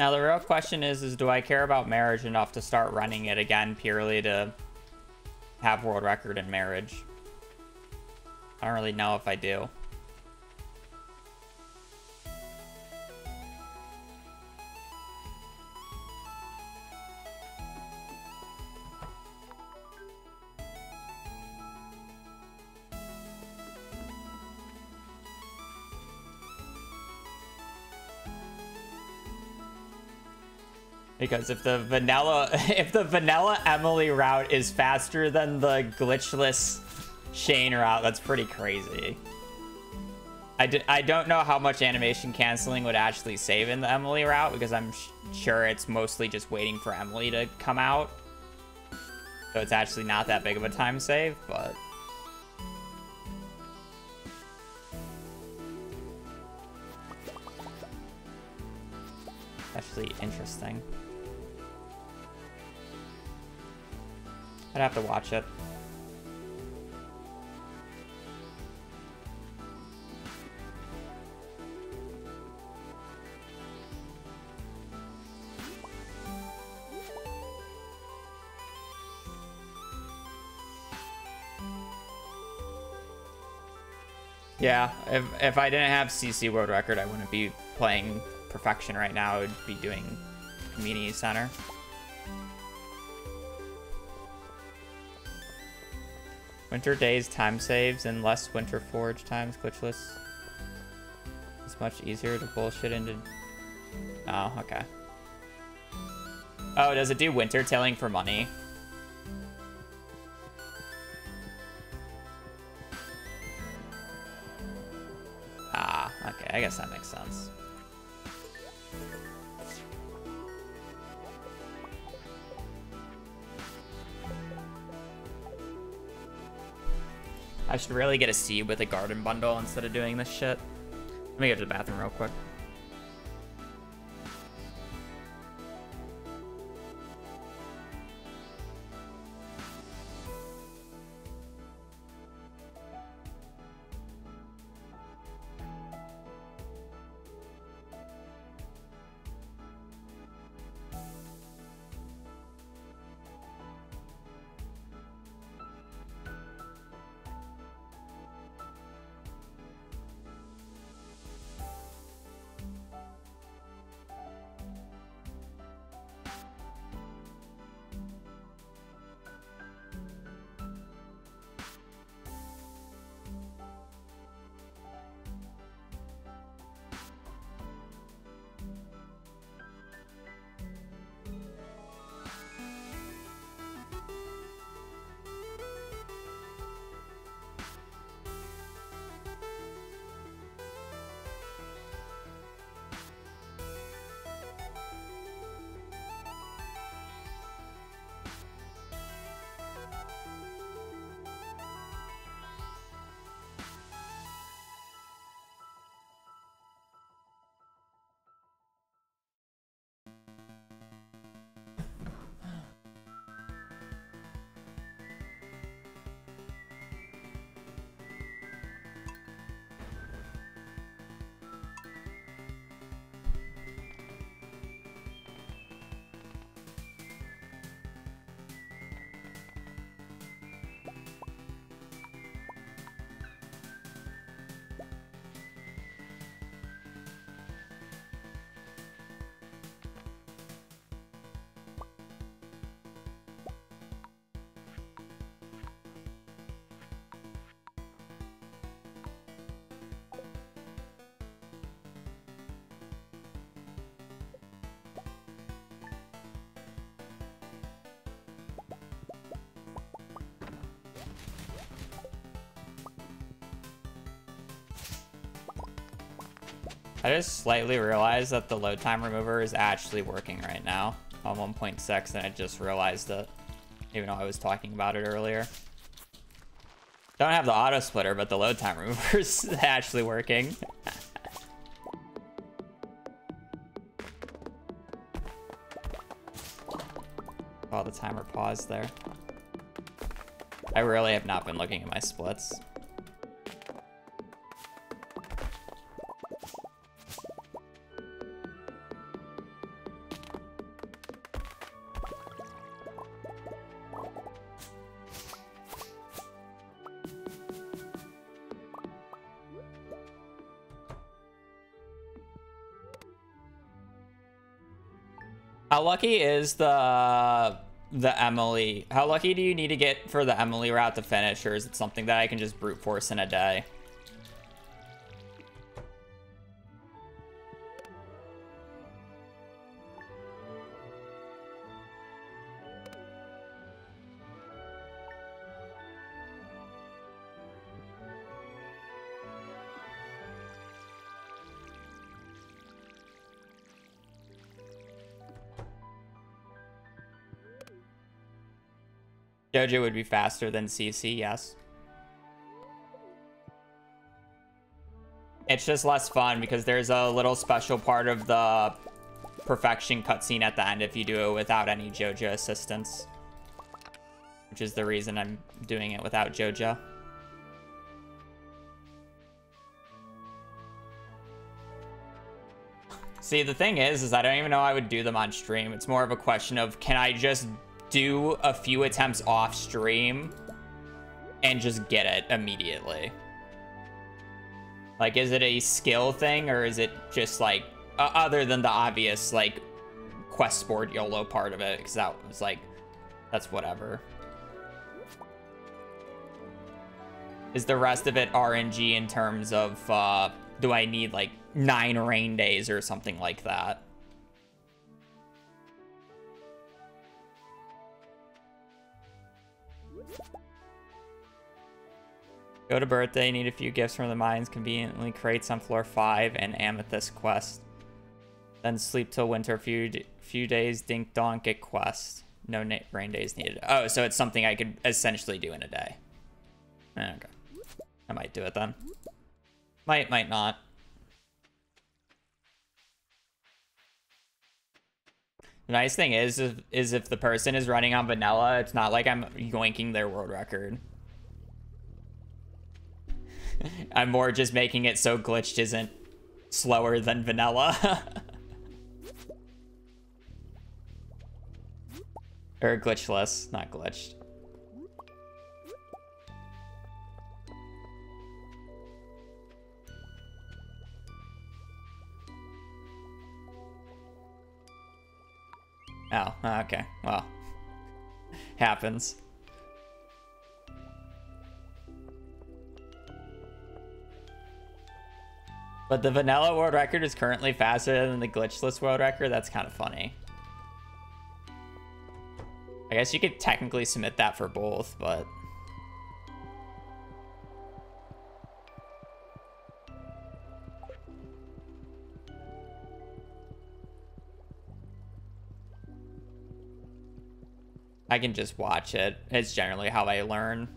Now the real question is, is do I care about marriage enough to start running it again purely to have world record in marriage? I don't really know if I do. Because if the vanilla if the vanilla Emily route is faster than the glitchless Shane route, that's pretty crazy. I d I don't know how much animation canceling would actually save in the Emily route because I'm sure it's mostly just waiting for Emily to come out. So it's actually not that big of a time save, but... Actually interesting. I'd have to watch it. Yeah, if, if I didn't have CC World Record, I wouldn't be playing Perfection right now. I would be doing Community Center. Winter days time saves and less winter forge times glitchless. It's much easier to bullshit into... Oh, okay. Oh, does it do winter tailing for money? I should really get a seed with a garden bundle instead of doing this shit. Let me go to the bathroom real quick. I just slightly realized that the load time remover is actually working right now on 1.6 and I just realized it, even though I was talking about it earlier. Don't have the auto splitter, but the load time remover is actually working. While the timer paused there. I really have not been looking at my splits. How lucky is the the Emily? How lucky do you need to get for the Emily route to finish, or is it something that I can just brute force in a day? Joja would be faster than CC, yes. It's just less fun because there's a little special part of the perfection cutscene at the end if you do it without any Joja assistance. Which is the reason I'm doing it without Joja. See, the thing is, is I don't even know I would do them on stream. It's more of a question of, can I just do a few attempts off stream and just get it immediately? Like, is it a skill thing or is it just like, uh, other than the obvious, like, quest board YOLO part of it? Because that was like, that's whatever. Is the rest of it RNG in terms of, uh, do I need like nine rain days or something like that. Go to birthday, need a few gifts from the mines, conveniently crates on floor 5 and amethyst quest. Then sleep till winter, few few days, dink donk, get quest. No rain days needed. Oh, so it's something I could essentially do in a day. Okay. I might do it then. Might, might not. The nice thing is, is if the person is running on vanilla, it's not like I'm yoinking their world record. I'm more just making it so glitched isn't slower than vanilla. or glitchless, not glitched. Oh, okay. Well, happens. But the vanilla world record is currently faster than the glitchless world record. That's kind of funny. I guess you could technically submit that for both, but... I can just watch it. It's generally how I learn.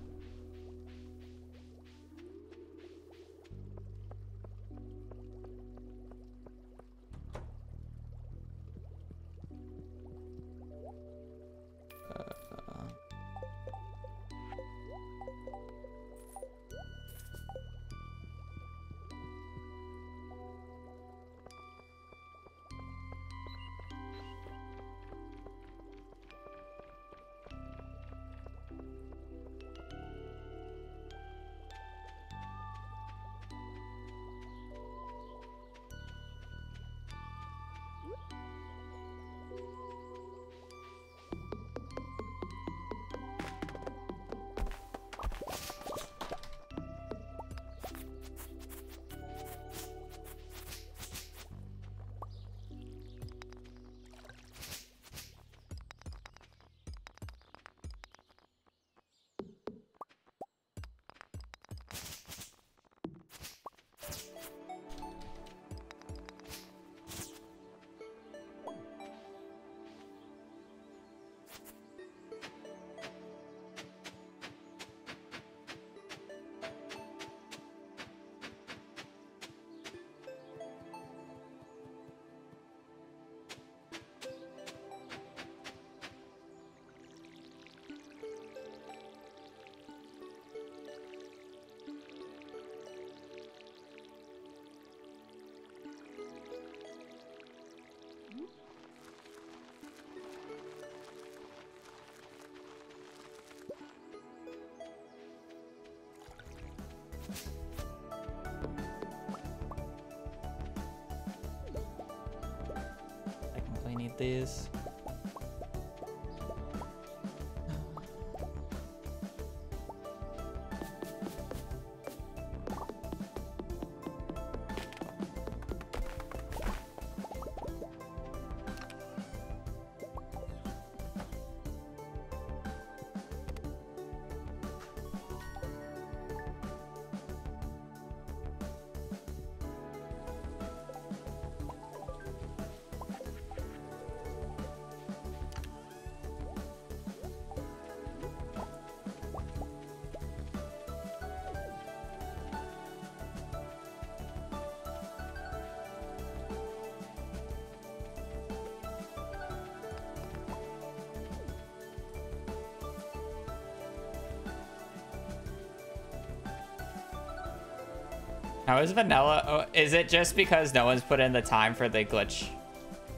How is vanilla? Oh, is it just because no one's put in the time for the glitch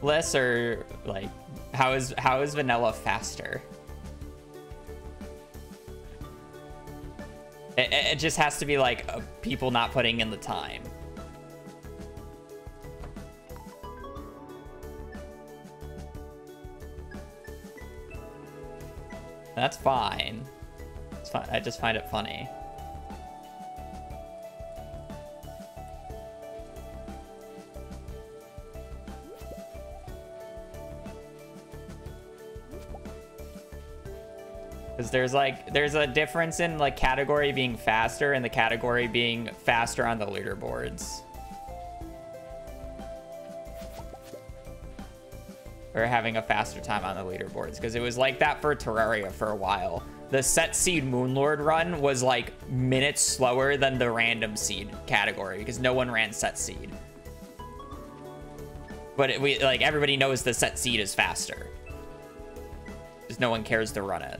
list, or like how is how is vanilla faster? It, it just has to be like uh, people not putting in the time. That's fine. It's fine. I just find it funny. There's like, there's a difference in like category being faster and the category being faster on the leaderboards. Or having a faster time on the leaderboards. Because it was like that for Terraria for a while. The set seed Moonlord run was like minutes slower than the random seed category because no one ran set seed. But it, we like everybody knows the set seed is faster. Because no one cares to run it.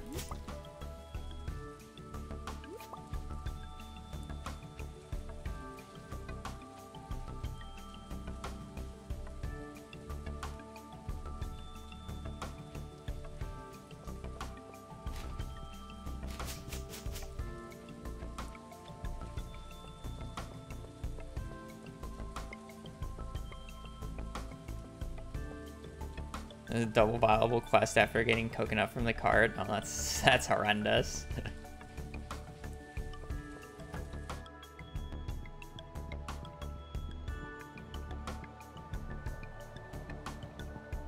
Double viable quest after getting coconut from the cart. Oh, that's that's horrendous.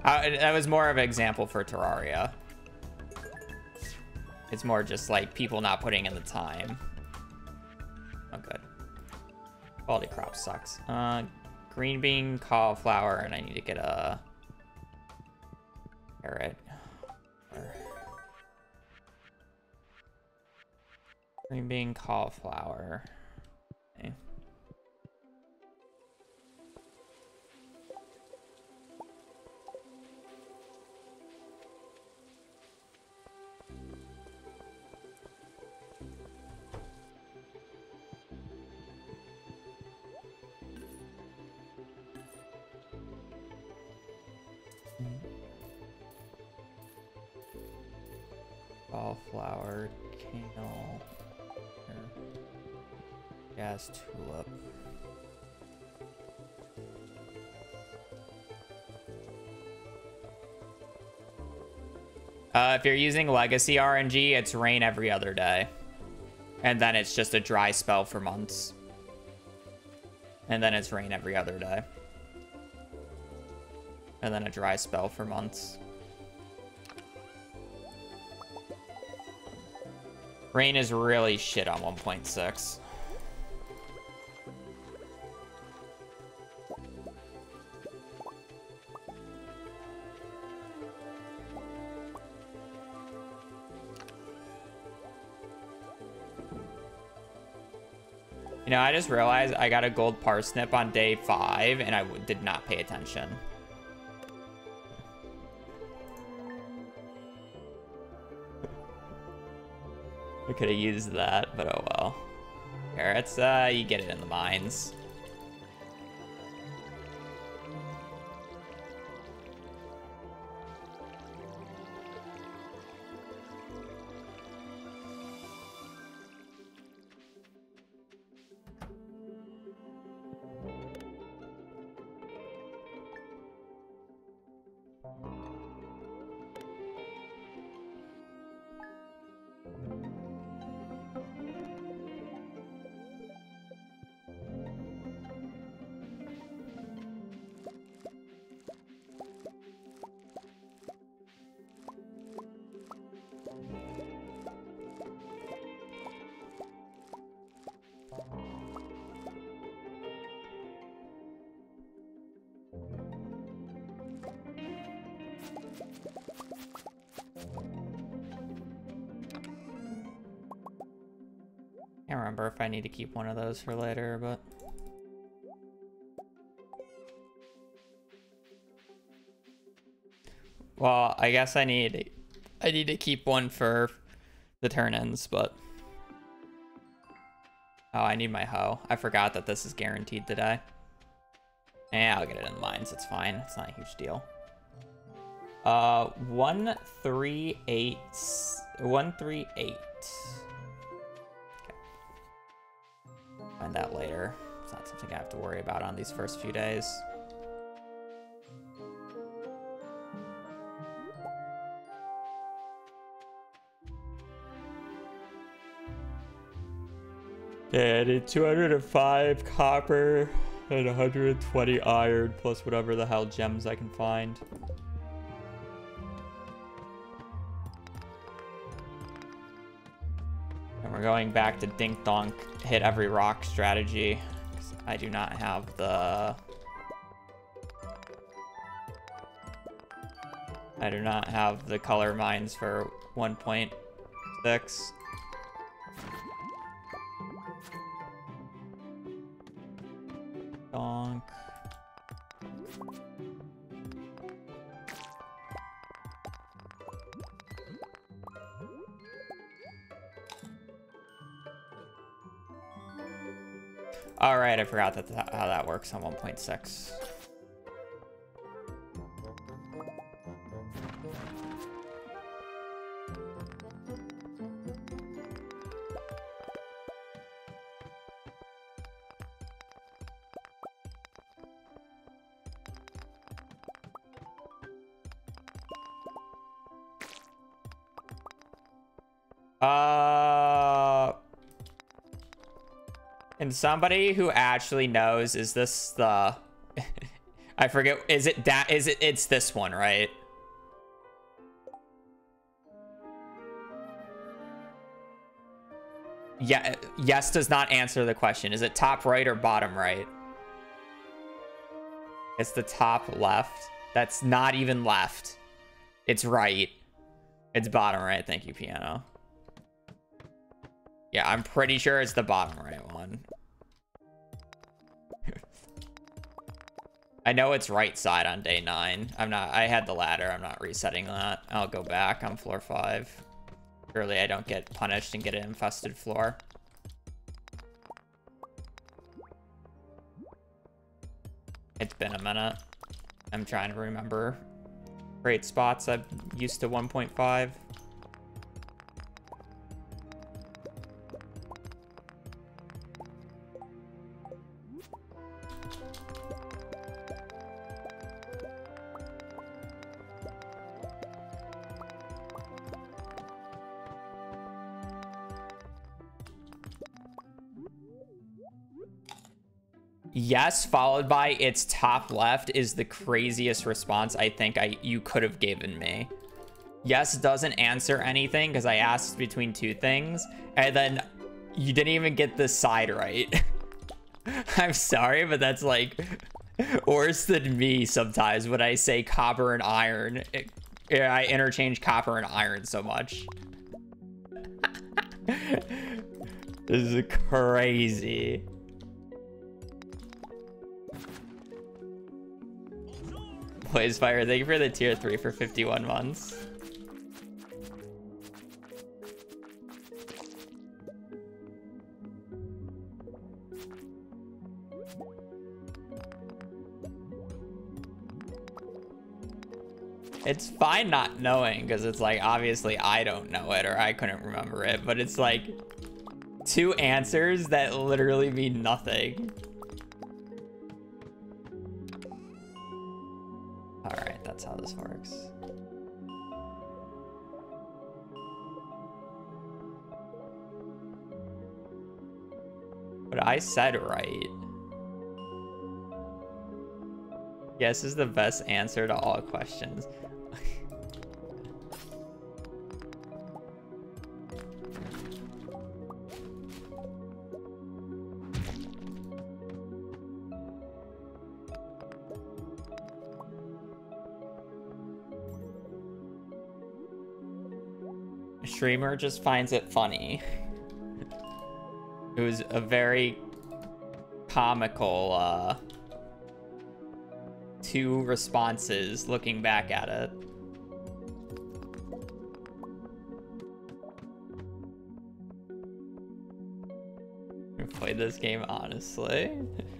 uh, that was more of an example for Terraria. It's more just like people not putting in the time. Oh, good. Quality crop sucks. Uh, green bean, cauliflower, and I need to get a cauliflower. Uh, if you're using Legacy RNG, it's rain every other day. And then it's just a dry spell for months. And then it's rain every other day. And then a dry spell for months. Rain is really shit on 1.6. I just realized I got a gold parsnip on day five and I did not pay attention. I could have used that, but oh well. Carrots, uh, you get it in the mines. Can't remember if I need to keep one of those for later, but... Well, I guess I need I need to keep one for the turn-ins, but Oh, I need my hoe. I forgot that this is guaranteed today. Yeah, I'll get it in the mines. It's fine. It's not a huge deal. Uh, one, three, eight, one, three, eight. Something I have to worry about on these first few days. Yeah, I did 205 copper and 120 iron plus whatever the hell gems I can find. And we're going back to Dink Donk, hit every rock strategy. I do not have the... I do not have the color mines for 1.6. forgot that th how that works on 1.6. and somebody who actually knows, is this the, I forget, is it that, is it, it's this one, right? Yeah, yes does not answer the question. Is it top right or bottom right? It's the top left. That's not even left. It's right. It's bottom right. Thank you, piano. Yeah, I'm pretty sure it's the bottom right one. I know it's right side on day nine. I'm not, I had the ladder. I'm not resetting that. I'll go back on floor five. Surely I don't get punished and get an infested floor. It's been a minute. I'm trying to remember great spots. I'm used to 1.5. yes followed by its top left is the craziest response I think I you could have given me. Yes doesn't answer anything because I asked between two things and then you didn't even get the side right. I'm sorry, but that's like worse than me sometimes when I say copper and iron. It, I interchange copper and iron so much. this is crazy. Blaze Fire, thank you for the tier 3 for 51 months. It's fine not knowing because it's like obviously I don't know it or I couldn't remember it, but it's like two answers that literally mean nothing. That's how this works. But I said right. Yes is the best answer to all questions. Streamer just finds it funny. it was a very comical uh, two responses looking back at it. played this game honestly.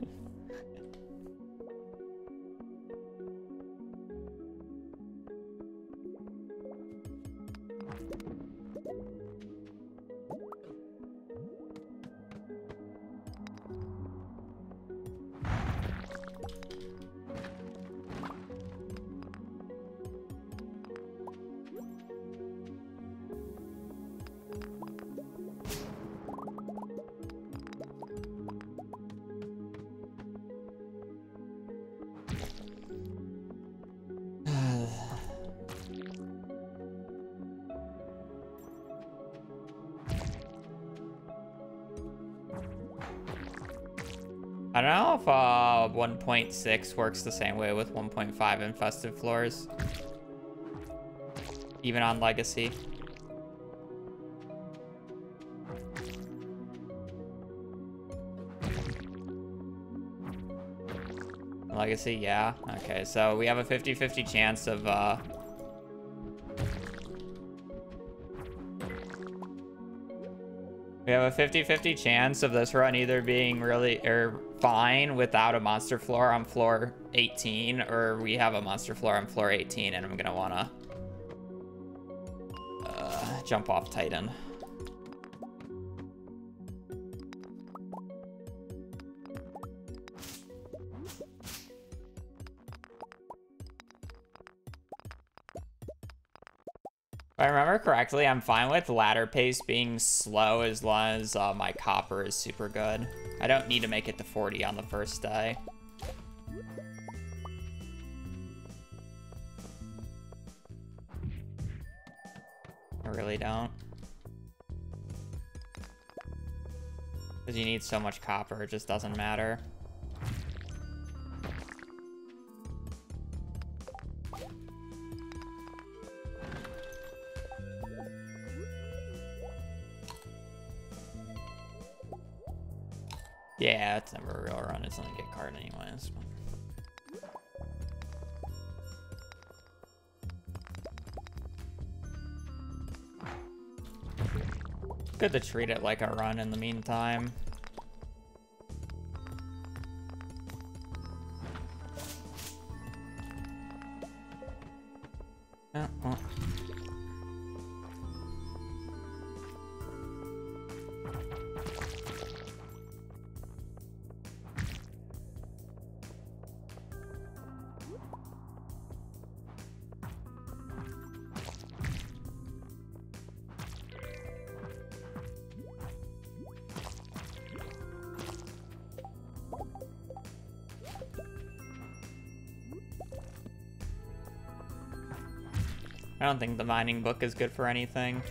1.6 works the same way with 1.5 infested floors. Even on Legacy. Legacy, yeah. Okay, so we have a 50-50 chance of uh, We have a 50-50 chance of this run either being really or fine without a monster floor on floor 18, or we have a monster floor on floor 18, and I'm gonna wanna uh, jump off Titan. If I remember correctly, I'm fine with ladder pace being slow as long as uh, my copper is super good. I don't need to make it to 40 on the first day. I really don't. Because you need so much copper, it just doesn't matter. Anyways. Good to treat it like a run in the meantime. Don't think the mining book is good for anything.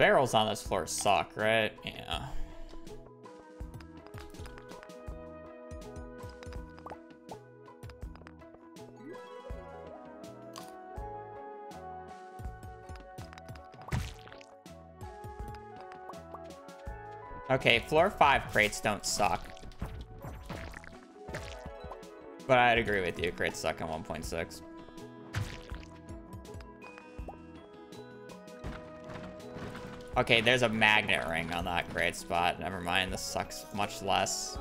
Barrels on this floor suck, right? Yeah. Okay, floor 5 crates don't suck. But I'd agree with you, crates suck in 1.6. Okay, there's a magnet ring on that great spot. Never mind, this sucks much less.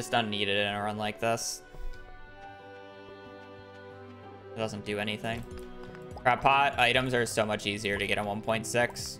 Just unneeded in a run like this. It doesn't do anything. Crab pot items are so much easier to get on 1.6.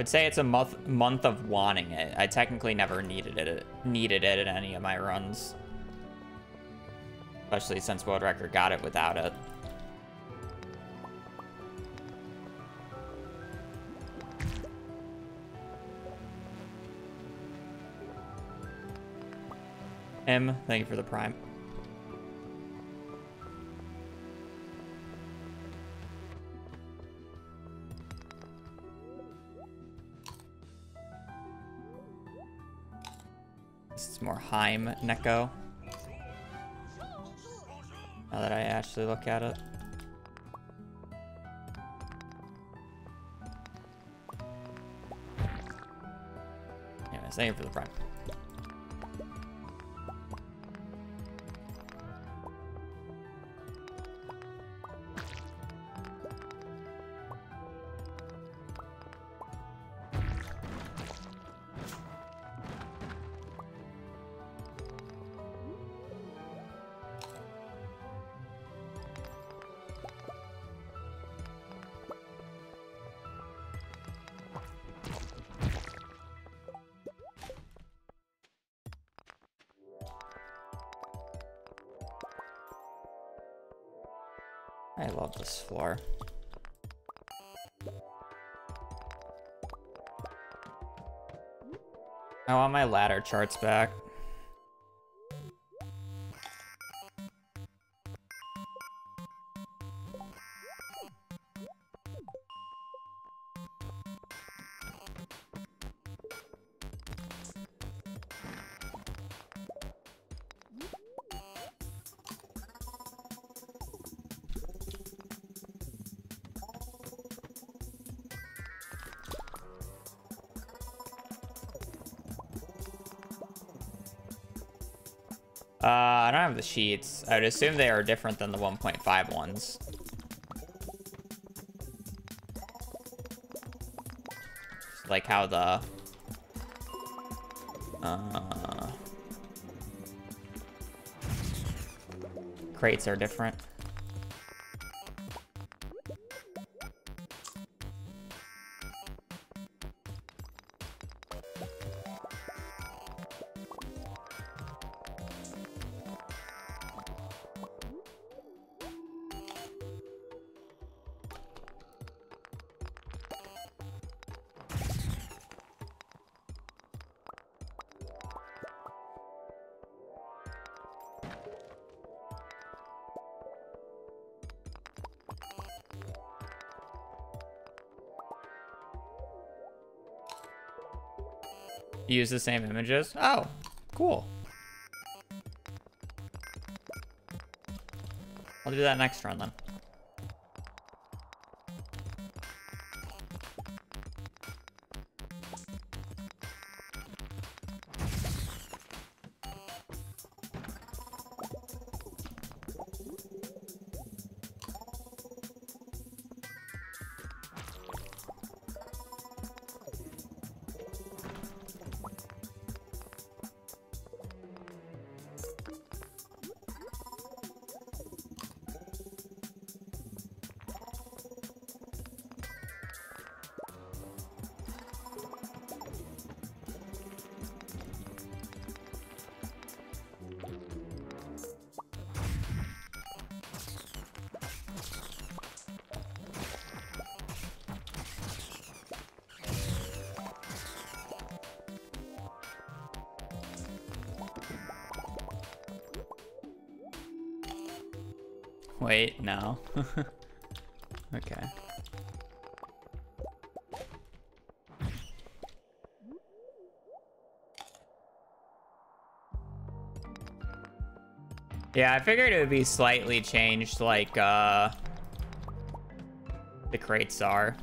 would say it's a month month of wanting it. I technically never needed it needed it in any of my runs. Especially since World Record got it without it. M, thank you for the prime. Heim Neko. Now that I actually look at it. Anyways, thank you for the prime. Charts back. Uh, I don't have the sheets. I would assume they are different than the 1.5 ones. Like how the... Uh, crates are different. Use the same images? Oh, cool. I'll do that next run then. okay. Yeah, I figured it would be slightly changed, like, uh... The crates are.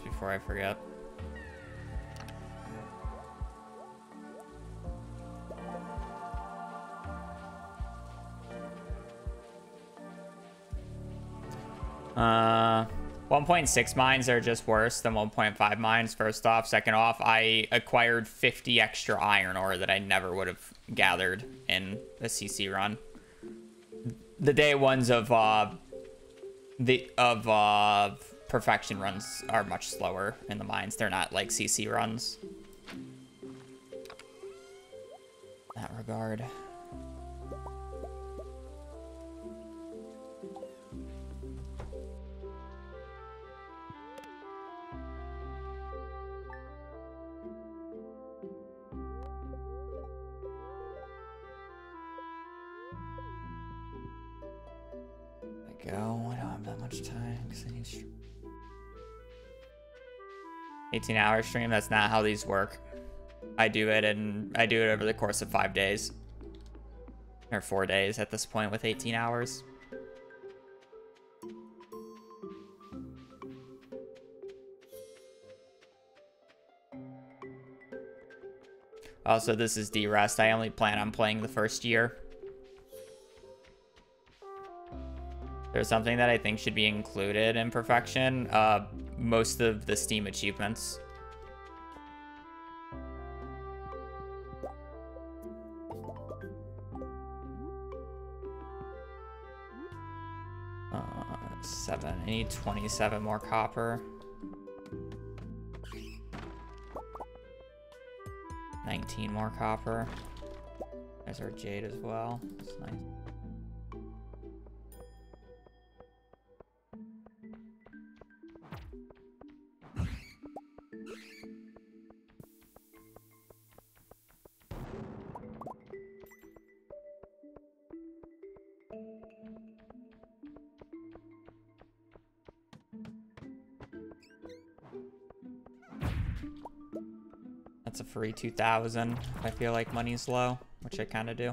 Before I forget. Uh, 1.6 mines are just worse than 1.5 mines, first off. Second off, I acquired 50 extra iron ore that I never would have gathered in a CC run. The day ones of uh, the of uh, perfection runs are much slower in the mines. They're not like CC runs. In that regard. 18 hour stream. That's not how these work. I do it and I do it over the course of five days or four days at this point with 18 hours. Also, this is Derust. I only plan on playing the first year. There's something that I think should be included in Perfection. Uh, most of the Steam achievements. Uh, seven. I need 27 more copper. 19 more copper. There's our jade as well. That's nice. Free 2,000 if I feel like money's low, which I kind of do.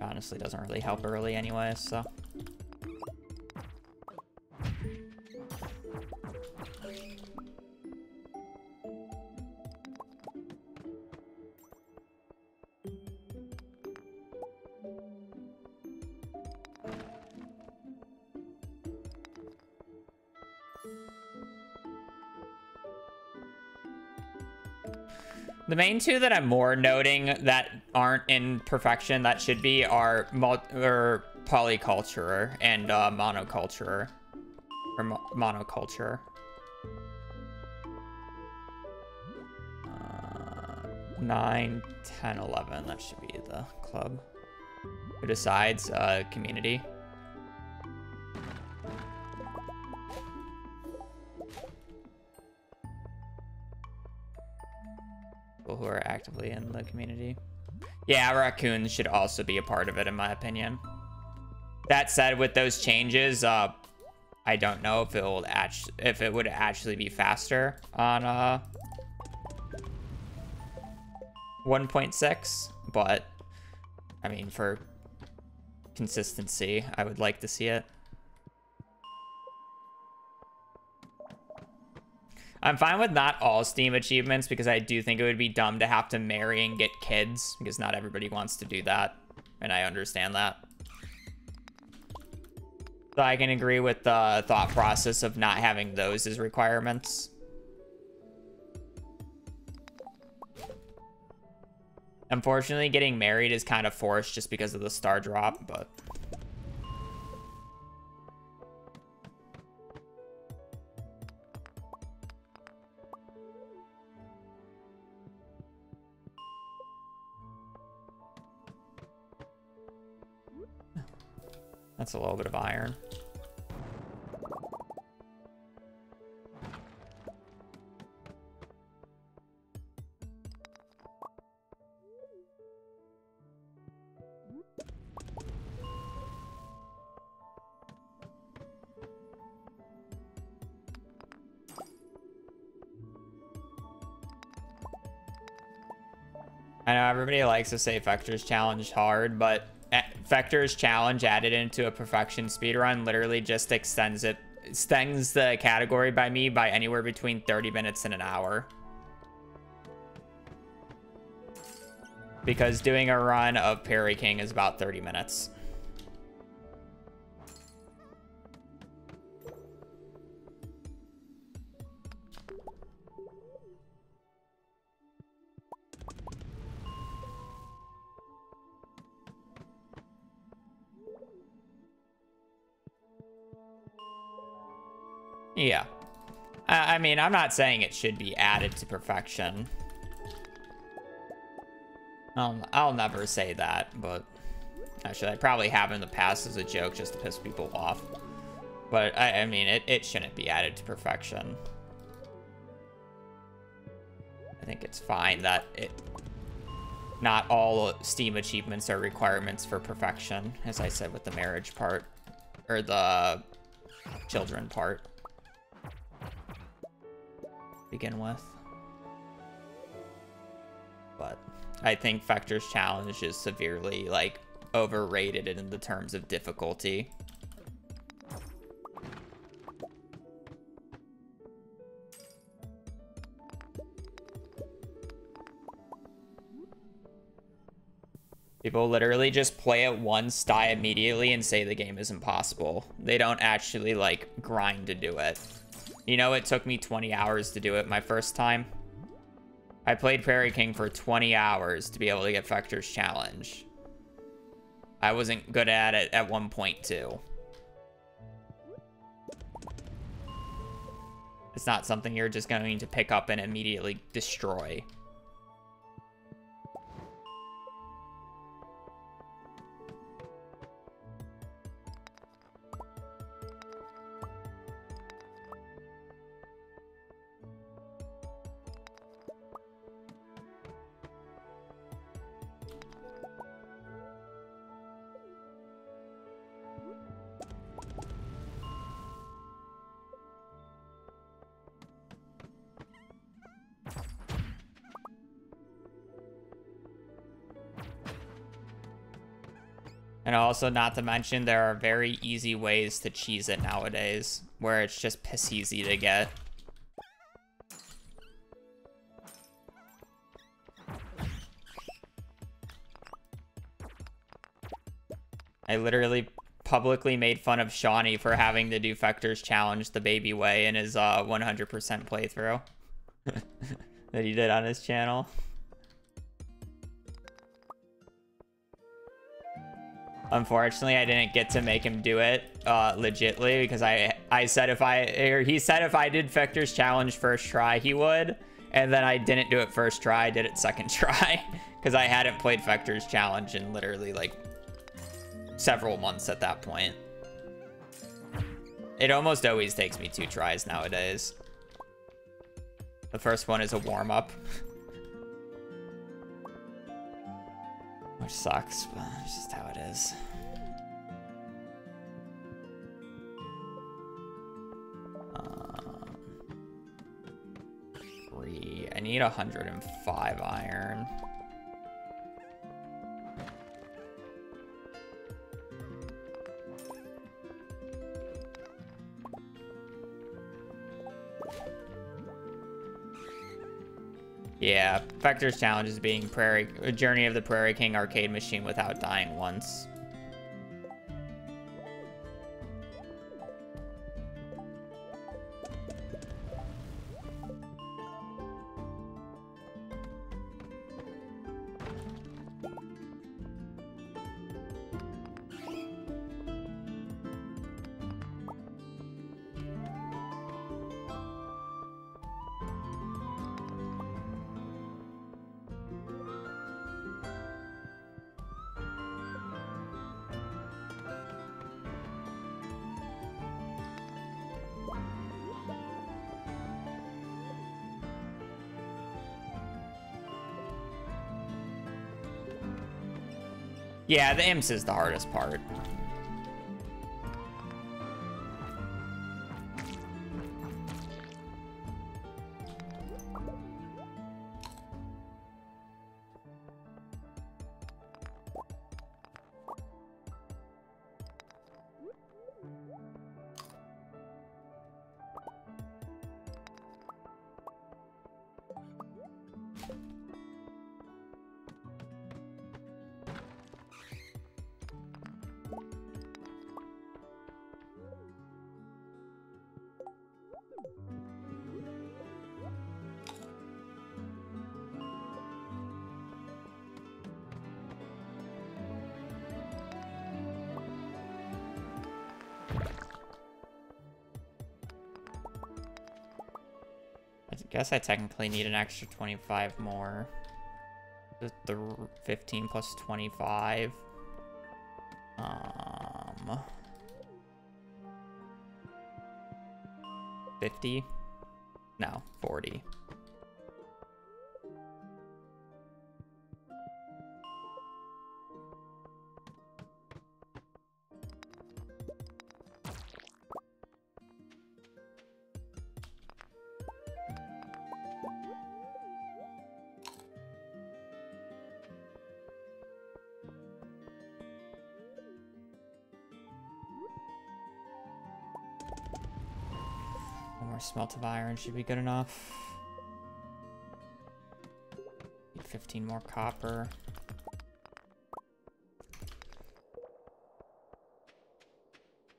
Honestly, doesn't really help early anyways, so... The main two that I'm more noting that aren't in perfection that should be are or polyculture and uh, monoculture. Or mo monoculture. Uh, 9, 10, 11. That should be the club. Who decides? Uh, community. Community. Yeah, raccoons should also be a part of it, in my opinion. That said, with those changes, uh, I don't know if it will actually if it would actually be faster on uh 1.6, but I mean for consistency, I would like to see it. I'm fine with not all Steam achievements because I do think it would be dumb to have to marry and get kids because not everybody wants to do that. And I understand that. So I can agree with the thought process of not having those as requirements. Unfortunately, getting married is kind of forced just because of the Stardrop, but... That's a little bit of iron. I know everybody likes to say Fector's Challenge hard, but Fector's Challenge added into a perfection speedrun literally just extends it, extends the category by me by anywhere between 30 minutes and an hour. Because doing a run of Prairie King is about 30 minutes. Yeah. I, I mean, I'm not saying it should be added to perfection. I'll, I'll never say that, but... Actually, I probably have in the past as a joke just to piss people off. But, I, I mean, it, it shouldn't be added to perfection. I think it's fine that it... Not all Steam achievements are requirements for perfection, as I said with the marriage part. Or the children part begin with. But I think Fector's Challenge is severely, like, overrated in the terms of difficulty. People literally just play it once, die immediately, and say the game is impossible. They don't actually, like, grind to do it. You know, it took me 20 hours to do it my first time. I played Prairie King for 20 hours to be able to get Fector's Challenge. I wasn't good at it at 1.2. It's not something you're just going to pick up and immediately destroy. Also, not to mention, there are very easy ways to cheese it nowadays, where it's just piss easy to get. I literally publicly made fun of Shawnee for having to do Fector's Challenge the baby way in his 100% uh, playthrough that he did on his channel. Unfortunately, I didn't get to make him do it uh, legitly because I I said if I or he said if I did Fector's challenge first try, he would. And then I didn't do it first try, I did it second try because I hadn't played Fector's challenge in literally like several months at that point. It almost always takes me two tries nowadays. The first one is a warm-up. Which sucks, but it's just how it is. Um, three. I need 105 iron. Yeah, Fector's challenge is being Prairie Journey of the Prairie King arcade machine without dying once. Yeah, the imps is the hardest part. Guess I technically need an extra 25 more. The 15 plus 25. Um... 50? No, 40. Smelt of iron should be good enough. Need 15 more copper.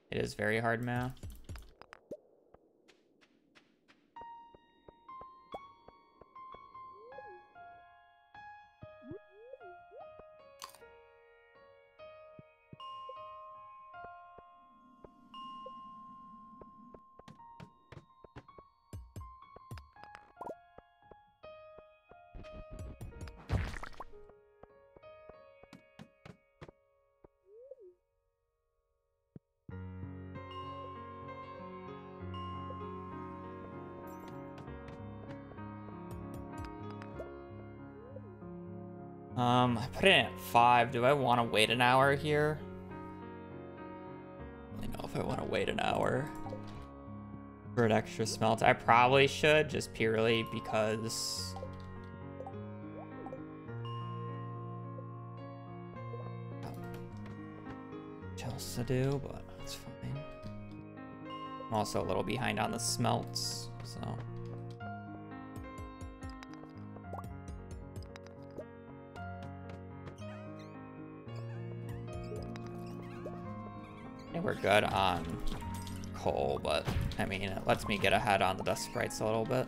It is very hard math. 5. Do I want to wait an hour here? I know if I want to wait an hour for an extra smelt. I probably should, just purely because... else to do, but that's fine. I'm also a little behind on the smelts. Good on coal, but I mean, it lets me get ahead on the dust sprites a little bit.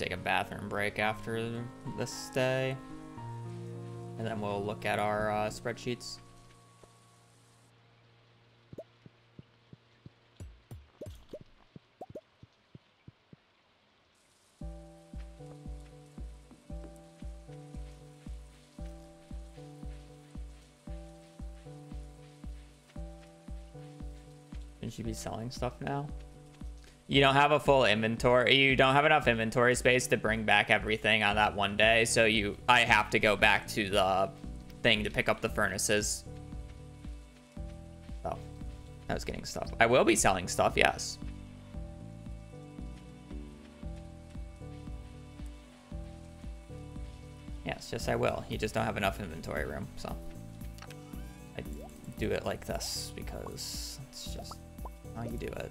Take a bathroom break after this day. And then we'll look at our uh, spreadsheets. Shouldn't you be selling stuff now? You don't have a full inventory. You don't have enough inventory space to bring back everything on that one day. So you, I have to go back to the thing to pick up the furnaces. Oh, I was getting stuff. I will be selling stuff, yes. Yes, yes I will. You just don't have enough inventory room, so. I do it like this because it's just how you do it.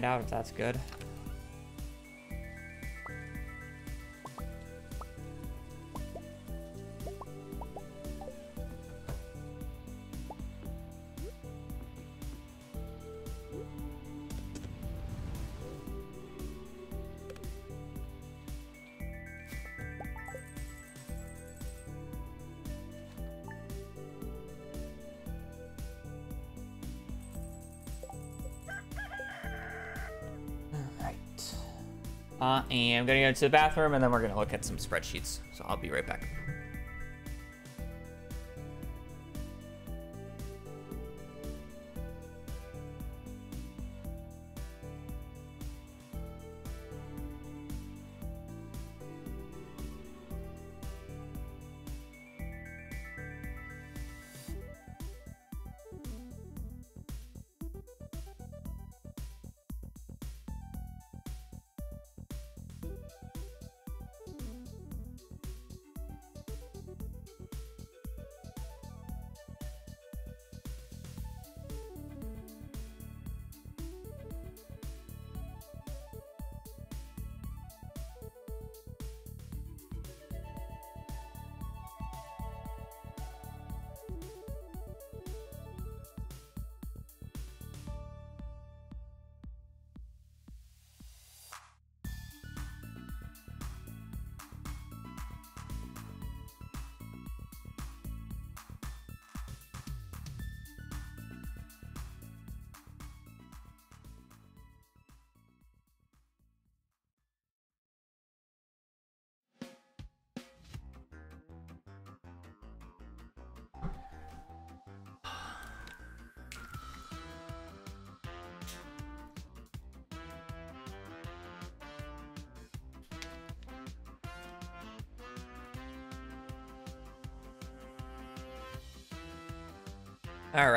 Find out if that's good. Uh, and I'm gonna go to the bathroom and then we're gonna look at some spreadsheets. So I'll be right back.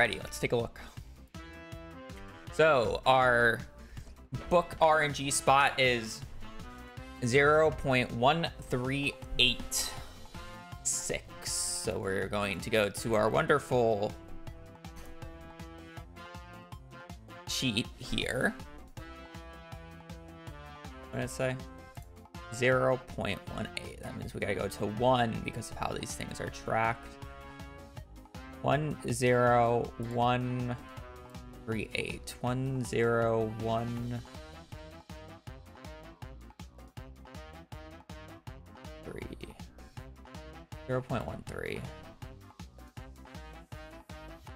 Alrighty, let's take a look. So our book RNG spot is 0.1386. So we're going to go to our wonderful sheet here. What did it say? 0.18. That means we gotta go to one because of how these things are tracked. One zero one three eight. One zero one three. Zero point one three.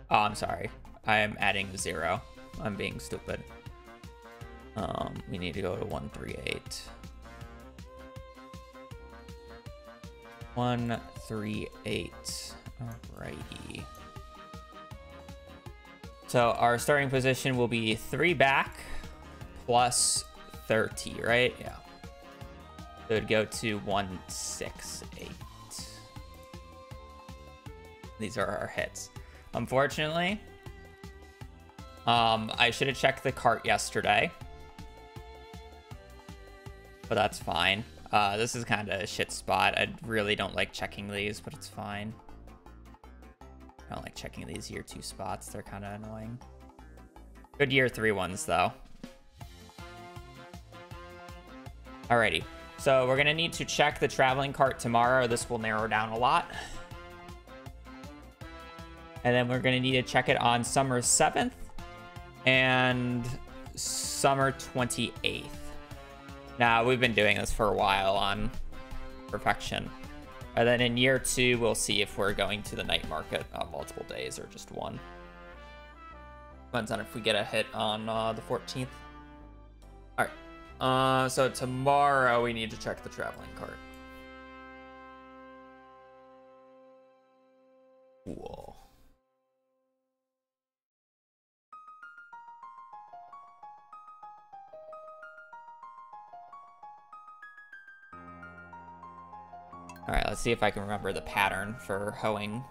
Oh, I'm sorry. I am adding zero. I'm being stupid. Um, we need to go to 138. 138. Alrighty. So our starting position will be three back plus 30, right? Yeah. So it'd go to 168. These are our hits. Unfortunately, um, I should have checked the cart yesterday. But that's fine. Uh, this is kind of a shit spot. I really don't like checking these, but it's fine. I don't like checking these year two spots. They're kind of annoying. Good year three ones, though. Alrighty. So we're going to need to check the traveling cart tomorrow. This will narrow down a lot. And then we're going to need to check it on summer 7th and summer 28th. Now, we've been doing this for a while on perfection. And then in year two, we'll see if we're going to the night market on multiple days or just one. Depends on if we get a hit on uh, the 14th. All right. Uh, so tomorrow we need to check the traveling cart. All right, let's see if I can remember the pattern for hoeing.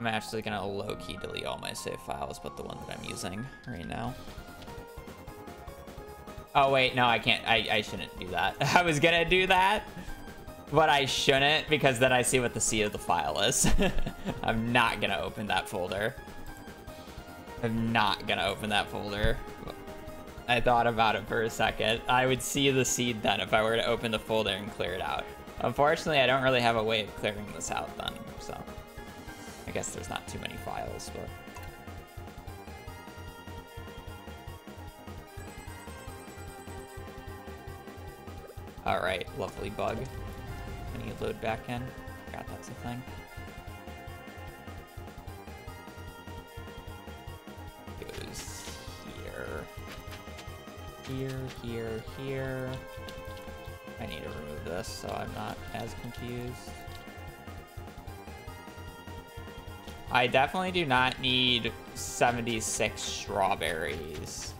I'm actually gonna low-key delete all my save files, but the one that I'm using right now. Oh wait, no, I can't. I, I shouldn't do that. I was gonna do that, but I shouldn't because then I see what the C of the file is. I'm not gonna open that folder. I'm not gonna open that folder. I thought about it for a second. I would see the seed then if I were to open the folder and clear it out. Unfortunately, I don't really have a way of clearing this out then, so. I guess there's not too many files, but... Alright, lovely bug. Can you load back in? Forgot that's a thing. Here, here, here. I need to remove this so I'm not as confused. I definitely do not need 76 strawberries.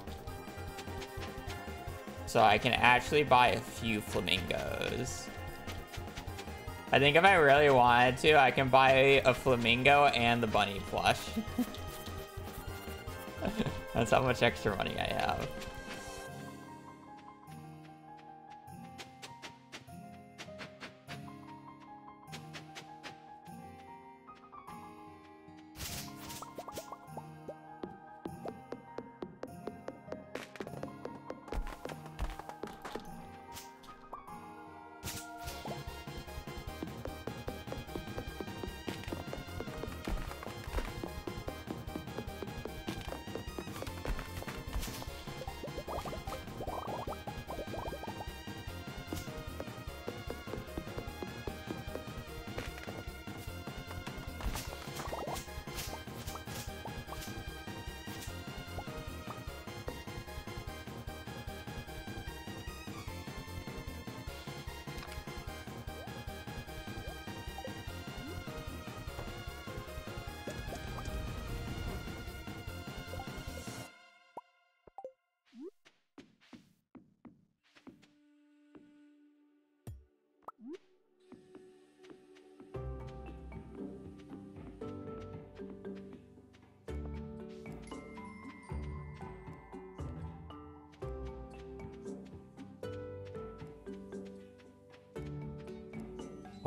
So I can actually buy a few flamingos. I think if I really wanted to, I can buy a flamingo and the bunny plush. That's how much extra money I have.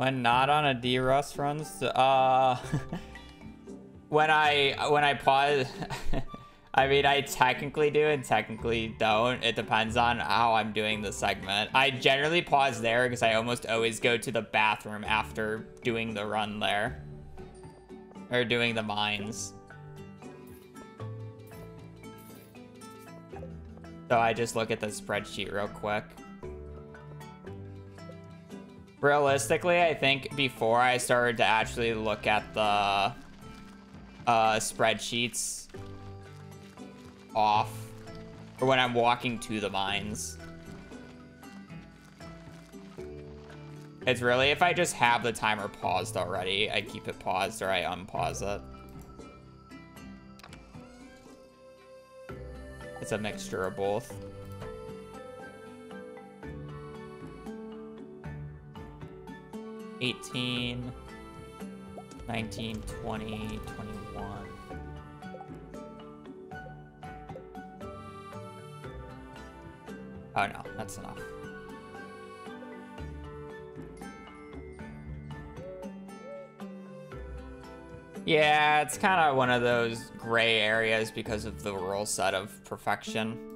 When not on a Derust runs, uh, when I, when I pause, I mean, I technically do and technically don't. It depends on how I'm doing the segment. I generally pause there because I almost always go to the bathroom after doing the run there. Or doing the mines. So I just look at the spreadsheet real quick. Realistically, I think before I started to actually look at the uh, spreadsheets off, or when I'm walking to the mines. It's really, if I just have the timer paused already, I keep it paused or I unpause it. It's a mixture of both. 18, 19, 20, 21. Oh no, that's enough. Yeah, it's kind of one of those gray areas because of the rule set of perfection.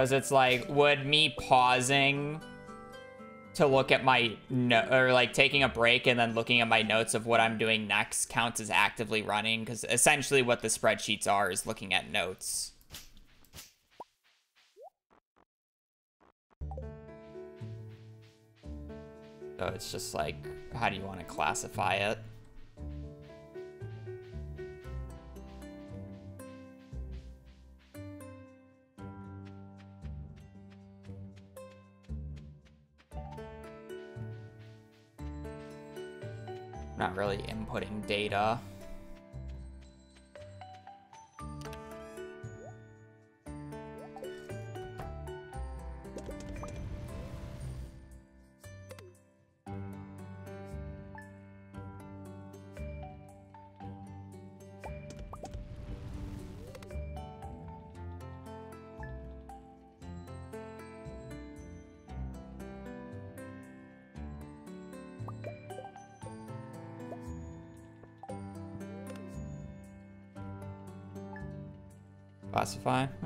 Because it's like, would me pausing to look at my no or like taking a break and then looking at my notes of what I'm doing next counts as actively running? Because essentially what the spreadsheets are is looking at notes. So it's just like, how do you want to classify it? Not really inputting data. Classify?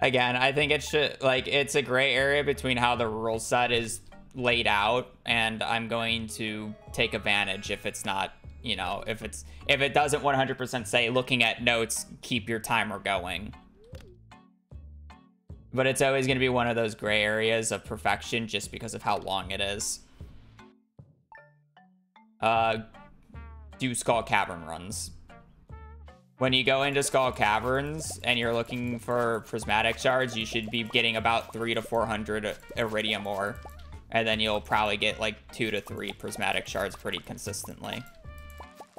Again, I think it's like it's a gray area between how the rule set is laid out, and I'm going to take advantage if it's not, you know, if it's if it doesn't 100% say looking at notes, keep your timer going. But it's always going to be one of those gray areas of perfection just because of how long it is. Uh, do Skull Cavern runs. When you go into Skull Caverns and you're looking for prismatic shards, you should be getting about three to 400 iridium ore. And then you'll probably get like two to three prismatic shards pretty consistently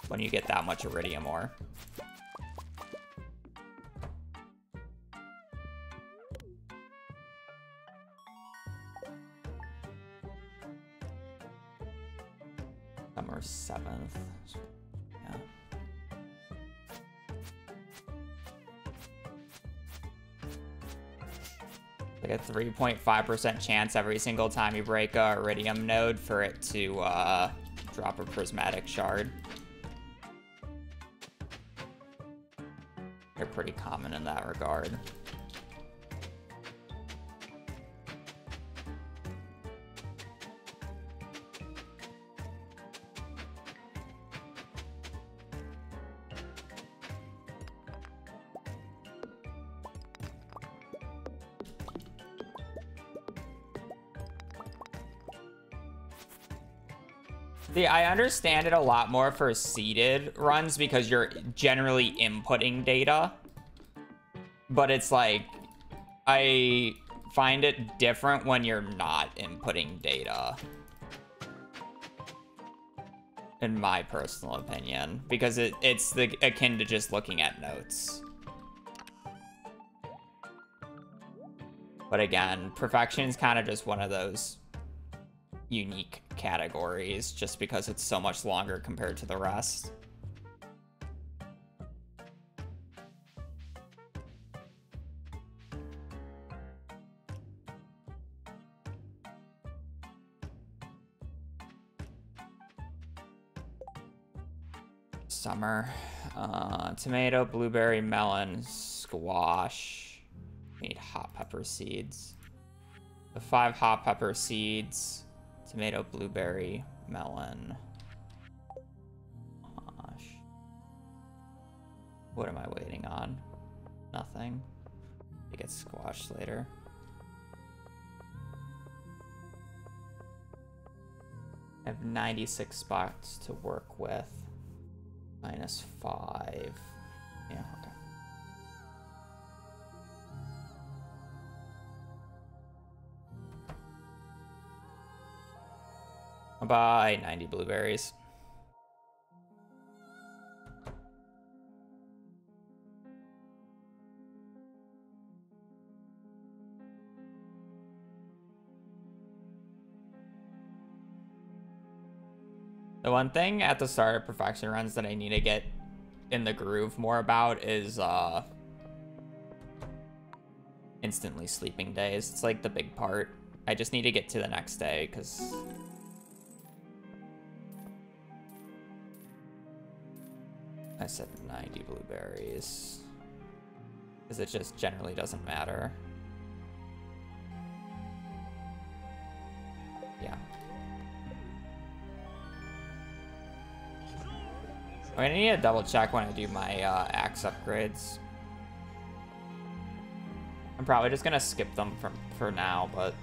when you get that much iridium ore. 0.5% chance every single time you break a Iridium node for it to uh, drop a Prismatic Shard. They're pretty common in that regard. understand it a lot more for seeded runs because you're generally inputting data. But it's like, I find it different when you're not inputting data. In my personal opinion. Because it, it's the, akin to just looking at notes. But again, perfection is kind of just one of those unique categories just because it's so much longer compared to the rest. Summer. Uh, tomato, blueberry, melon, squash. Need hot pepper seeds. The five hot pepper seeds. Tomato, blueberry, melon. Gosh. What am I waiting on? Nothing. It gets squashed later. I have 96 spots to work with. Minus five. Yeah, okay. Buy 90 blueberries. The one thing at the start of perfection runs that I need to get in the groove more about is uh instantly sleeping days. It's like the big part. I just need to get to the next day because I said 90 blueberries because it just generally doesn't matter. Yeah. I need to double check when I do my uh, axe upgrades. I'm probably just gonna skip them from for now, but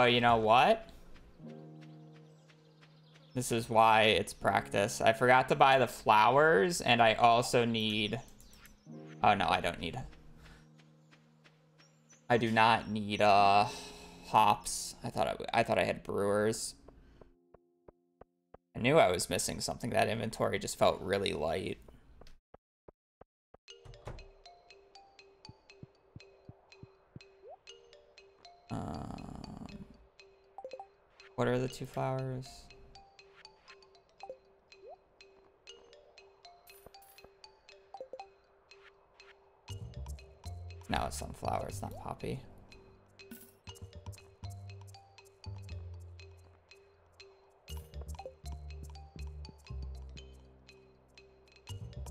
Oh, you know what? This is why it's practice. I forgot to buy the flowers, and I also need... Oh, no, I don't need... I do not need, uh, hops. I thought I, I thought I had brewers. I knew I was missing something. That inventory just felt really light. What are the two flowers? No, it's sunflower, it's not poppy.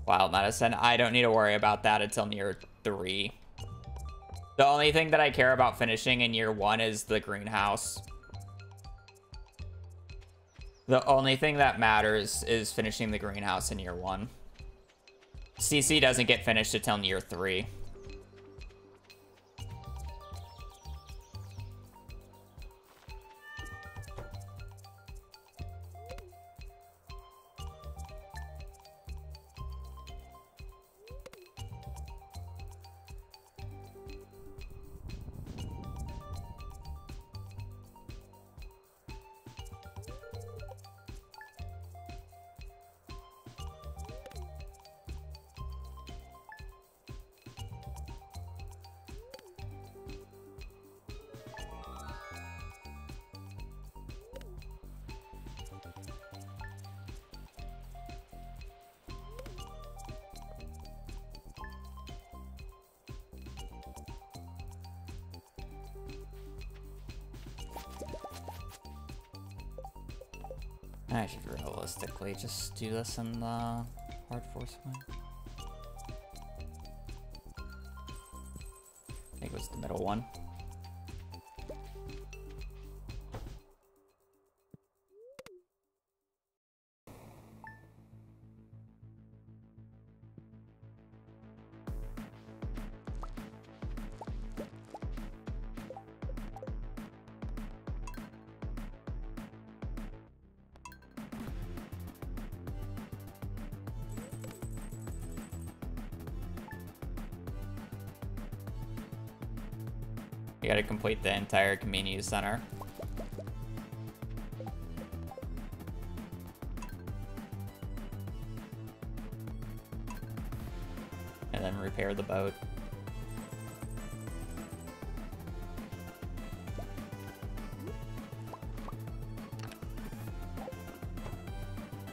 Wild medicine, I don't need to worry about that until near three. The only thing that I care about finishing in year one is the greenhouse. The only thing that matters is finishing the greenhouse in year one. CC doesn't get finished until year three. Do this in the hard force one. I think it was the middle one. Gotta complete the entire community center. And then repair the boat.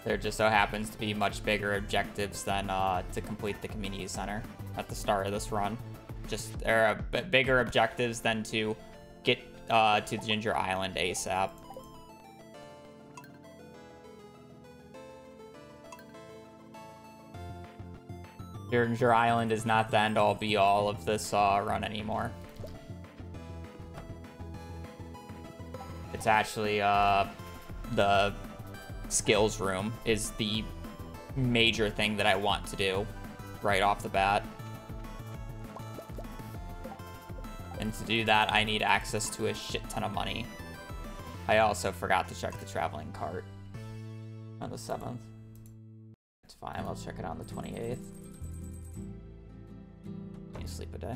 There just so happens to be much bigger objectives than uh, to complete the community center at the start of this run. Just there are bigger objectives than to get uh, to Ginger Island ASAP. Ginger Island is not the end all be all of this uh, run anymore. It's actually uh, the skills room is the major thing that I want to do right off the bat. To do that, I need access to a shit ton of money. I also forgot to check the traveling cart on the 7th. It's fine, I'll check it on the 28th. You sleep a day.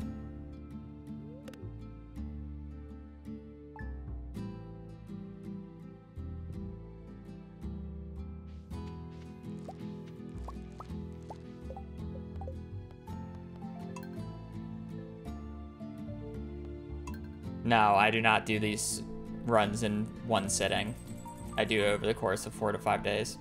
No, I do not do these runs in one sitting. I do over the course of four to five days.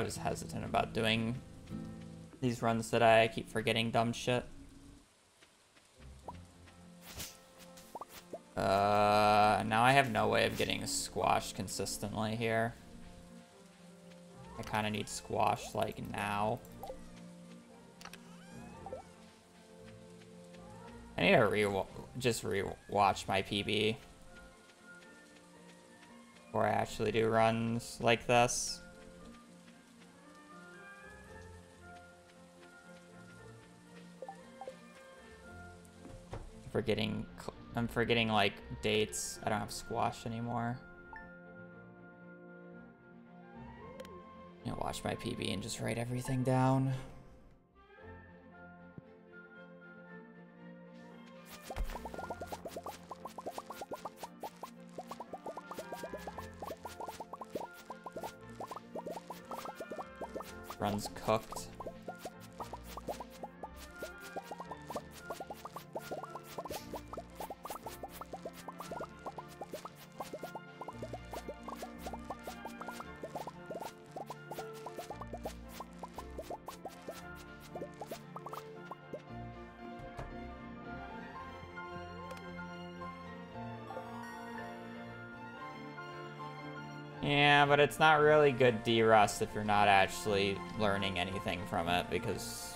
I was hesitant about doing these runs that I keep forgetting dumb shit. Uh, now I have no way of getting squashed consistently here. I kind of need squash like now. I need to re just re-watch my PB before I actually do runs like this. Forgetting I'm forgetting like dates. I don't have squash anymore. You know, watch my PB and just write everything down. But it's not really good Derust if you're not actually learning anything from it because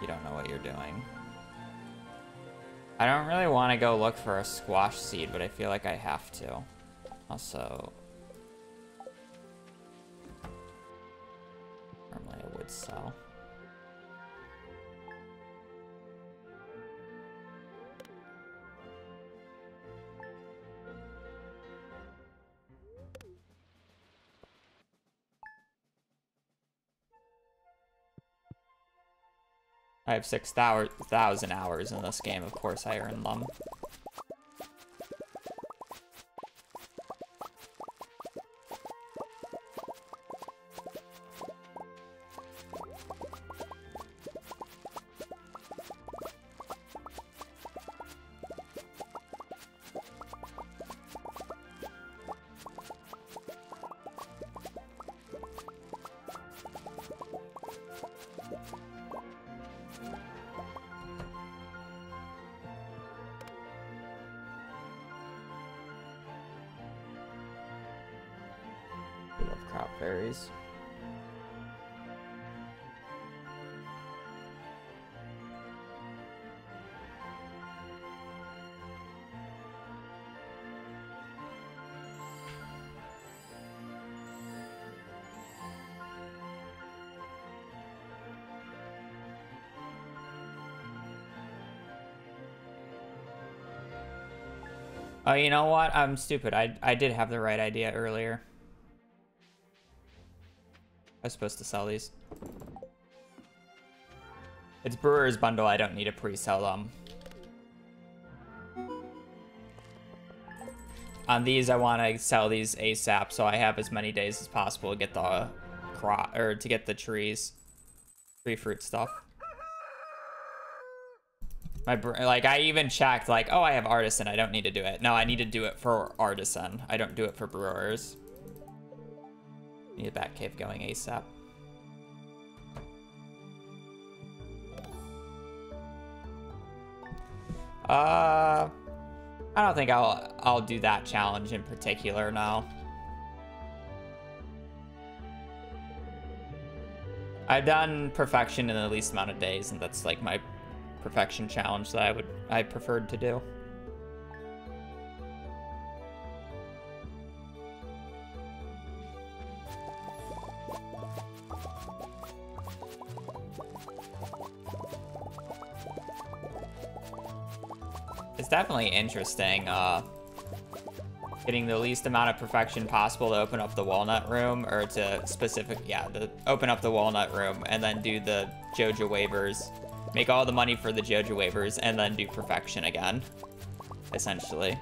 you don't know what you're doing. I don't really want to go look for a squash seed, but I feel like I have to. Also, I have 6,000 hours in this game, of course I earn them. Oh, you know what? I'm stupid. I, I did have the right idea earlier. I was supposed to sell these. It's Brewer's Bundle. I don't need to pre-sell them. On these, I want to sell these ASAP, so I have as many days as possible to get the uh, crop or to get the trees, tree fruit stuff. My like I even checked like, oh, I have artisan. I don't need to do it. No, I need to do it for artisan. I don't do it for brewers. Need a bat cave going ASAP. Uh, I don't think I'll I'll do that challenge in particular now. I've done perfection in the least amount of days, and that's like my perfection challenge that I would I preferred to do. It's definitely interesting, uh, getting the least amount of perfection possible to open up the walnut room, or to specific, yeah, the open up the walnut room, and then do the JoJo waivers Make all the money for the JoJo waivers and then do perfection again. Essentially.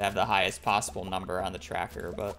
Have the highest possible number on the tracker, but...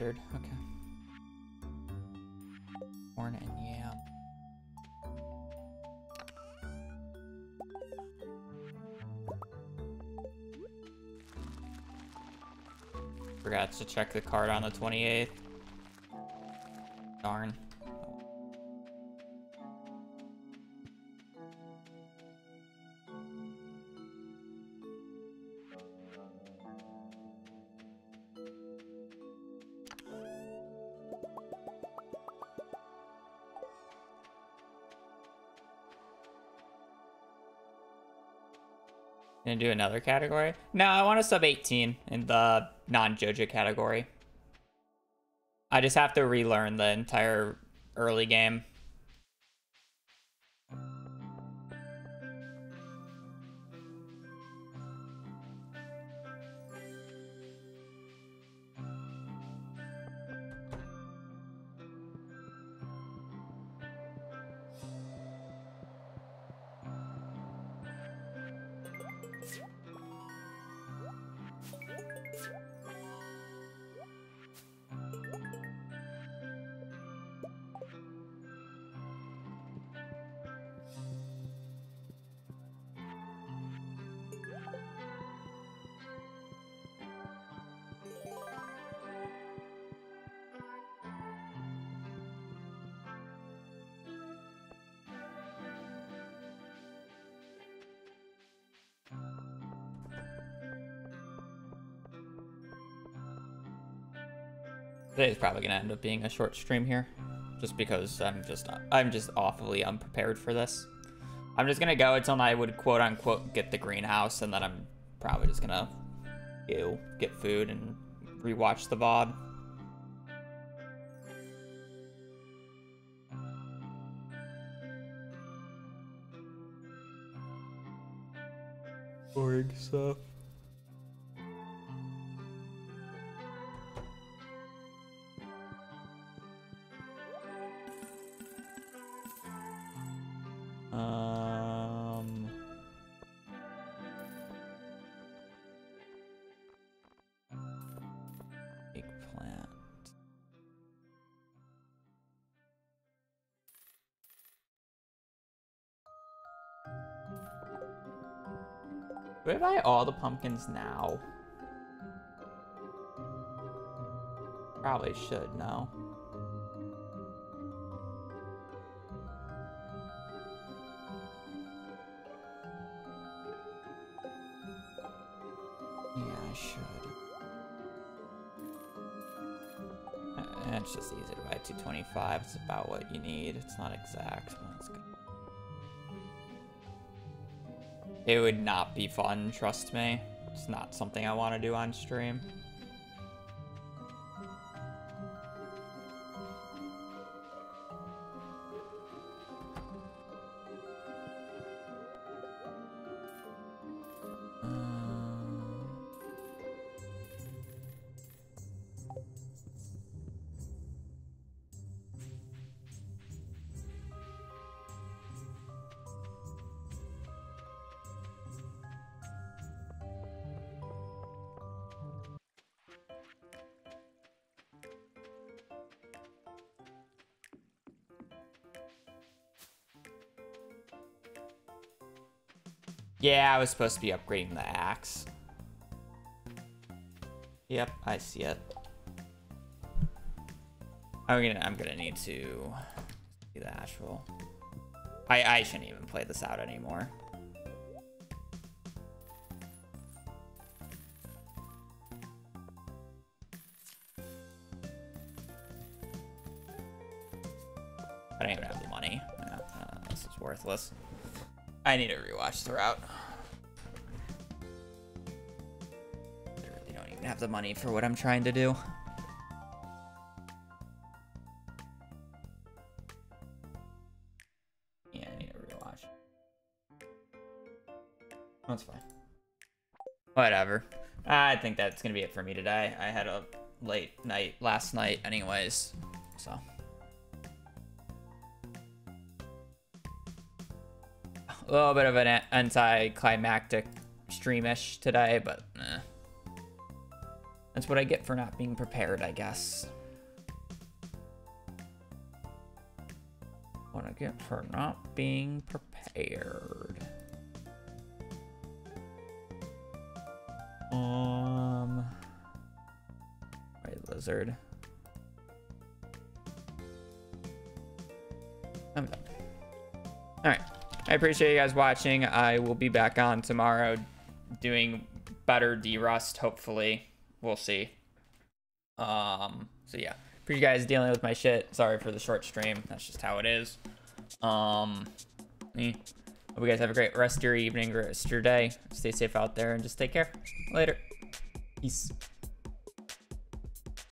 standard. Okay. Corn and yam. Forgot to check the card on the 28th. Do another category? No, I want a sub 18 in the non-Joja category. I just have to relearn the entire early game. Today's probably gonna end up being a short stream here, just because I'm just I'm just awfully unprepared for this. I'm just gonna go until I would quote unquote get the greenhouse, and then I'm probably just gonna go get food and rewatch the VOD. Buy all the pumpkins now? Probably should, no? Yeah, I should. Uh, It's just easy to buy 225. It's about what you need. It's not exact, but it's good. It would not be fun, trust me. It's not something I want to do on stream. I was supposed to be upgrading the axe. Yep, I see it. I'm gonna I'm gonna need to do the actual. I I shouldn't even play this out anymore. I don't even have the money. Uh, this is worthless. I need to rewatch the route. The money for what I'm trying to do. Yeah, I need to rewatch. That's fine. Whatever. I think that's gonna be it for me today. I had a late night last night anyways, so. a little bit of an anticlimactic streamish today, but what I get for not being prepared, I guess. What I get for not being prepared. Um, right, lizard. I'm done. All right. I appreciate you guys watching. I will be back on tomorrow doing better Derust, hopefully. We'll see. Um, so yeah. For you guys dealing with my shit, sorry for the short stream. That's just how it is. Um, eh. hope you guys have a great rest of your evening, rest of your day. Stay safe out there and just take care. Later. Peace.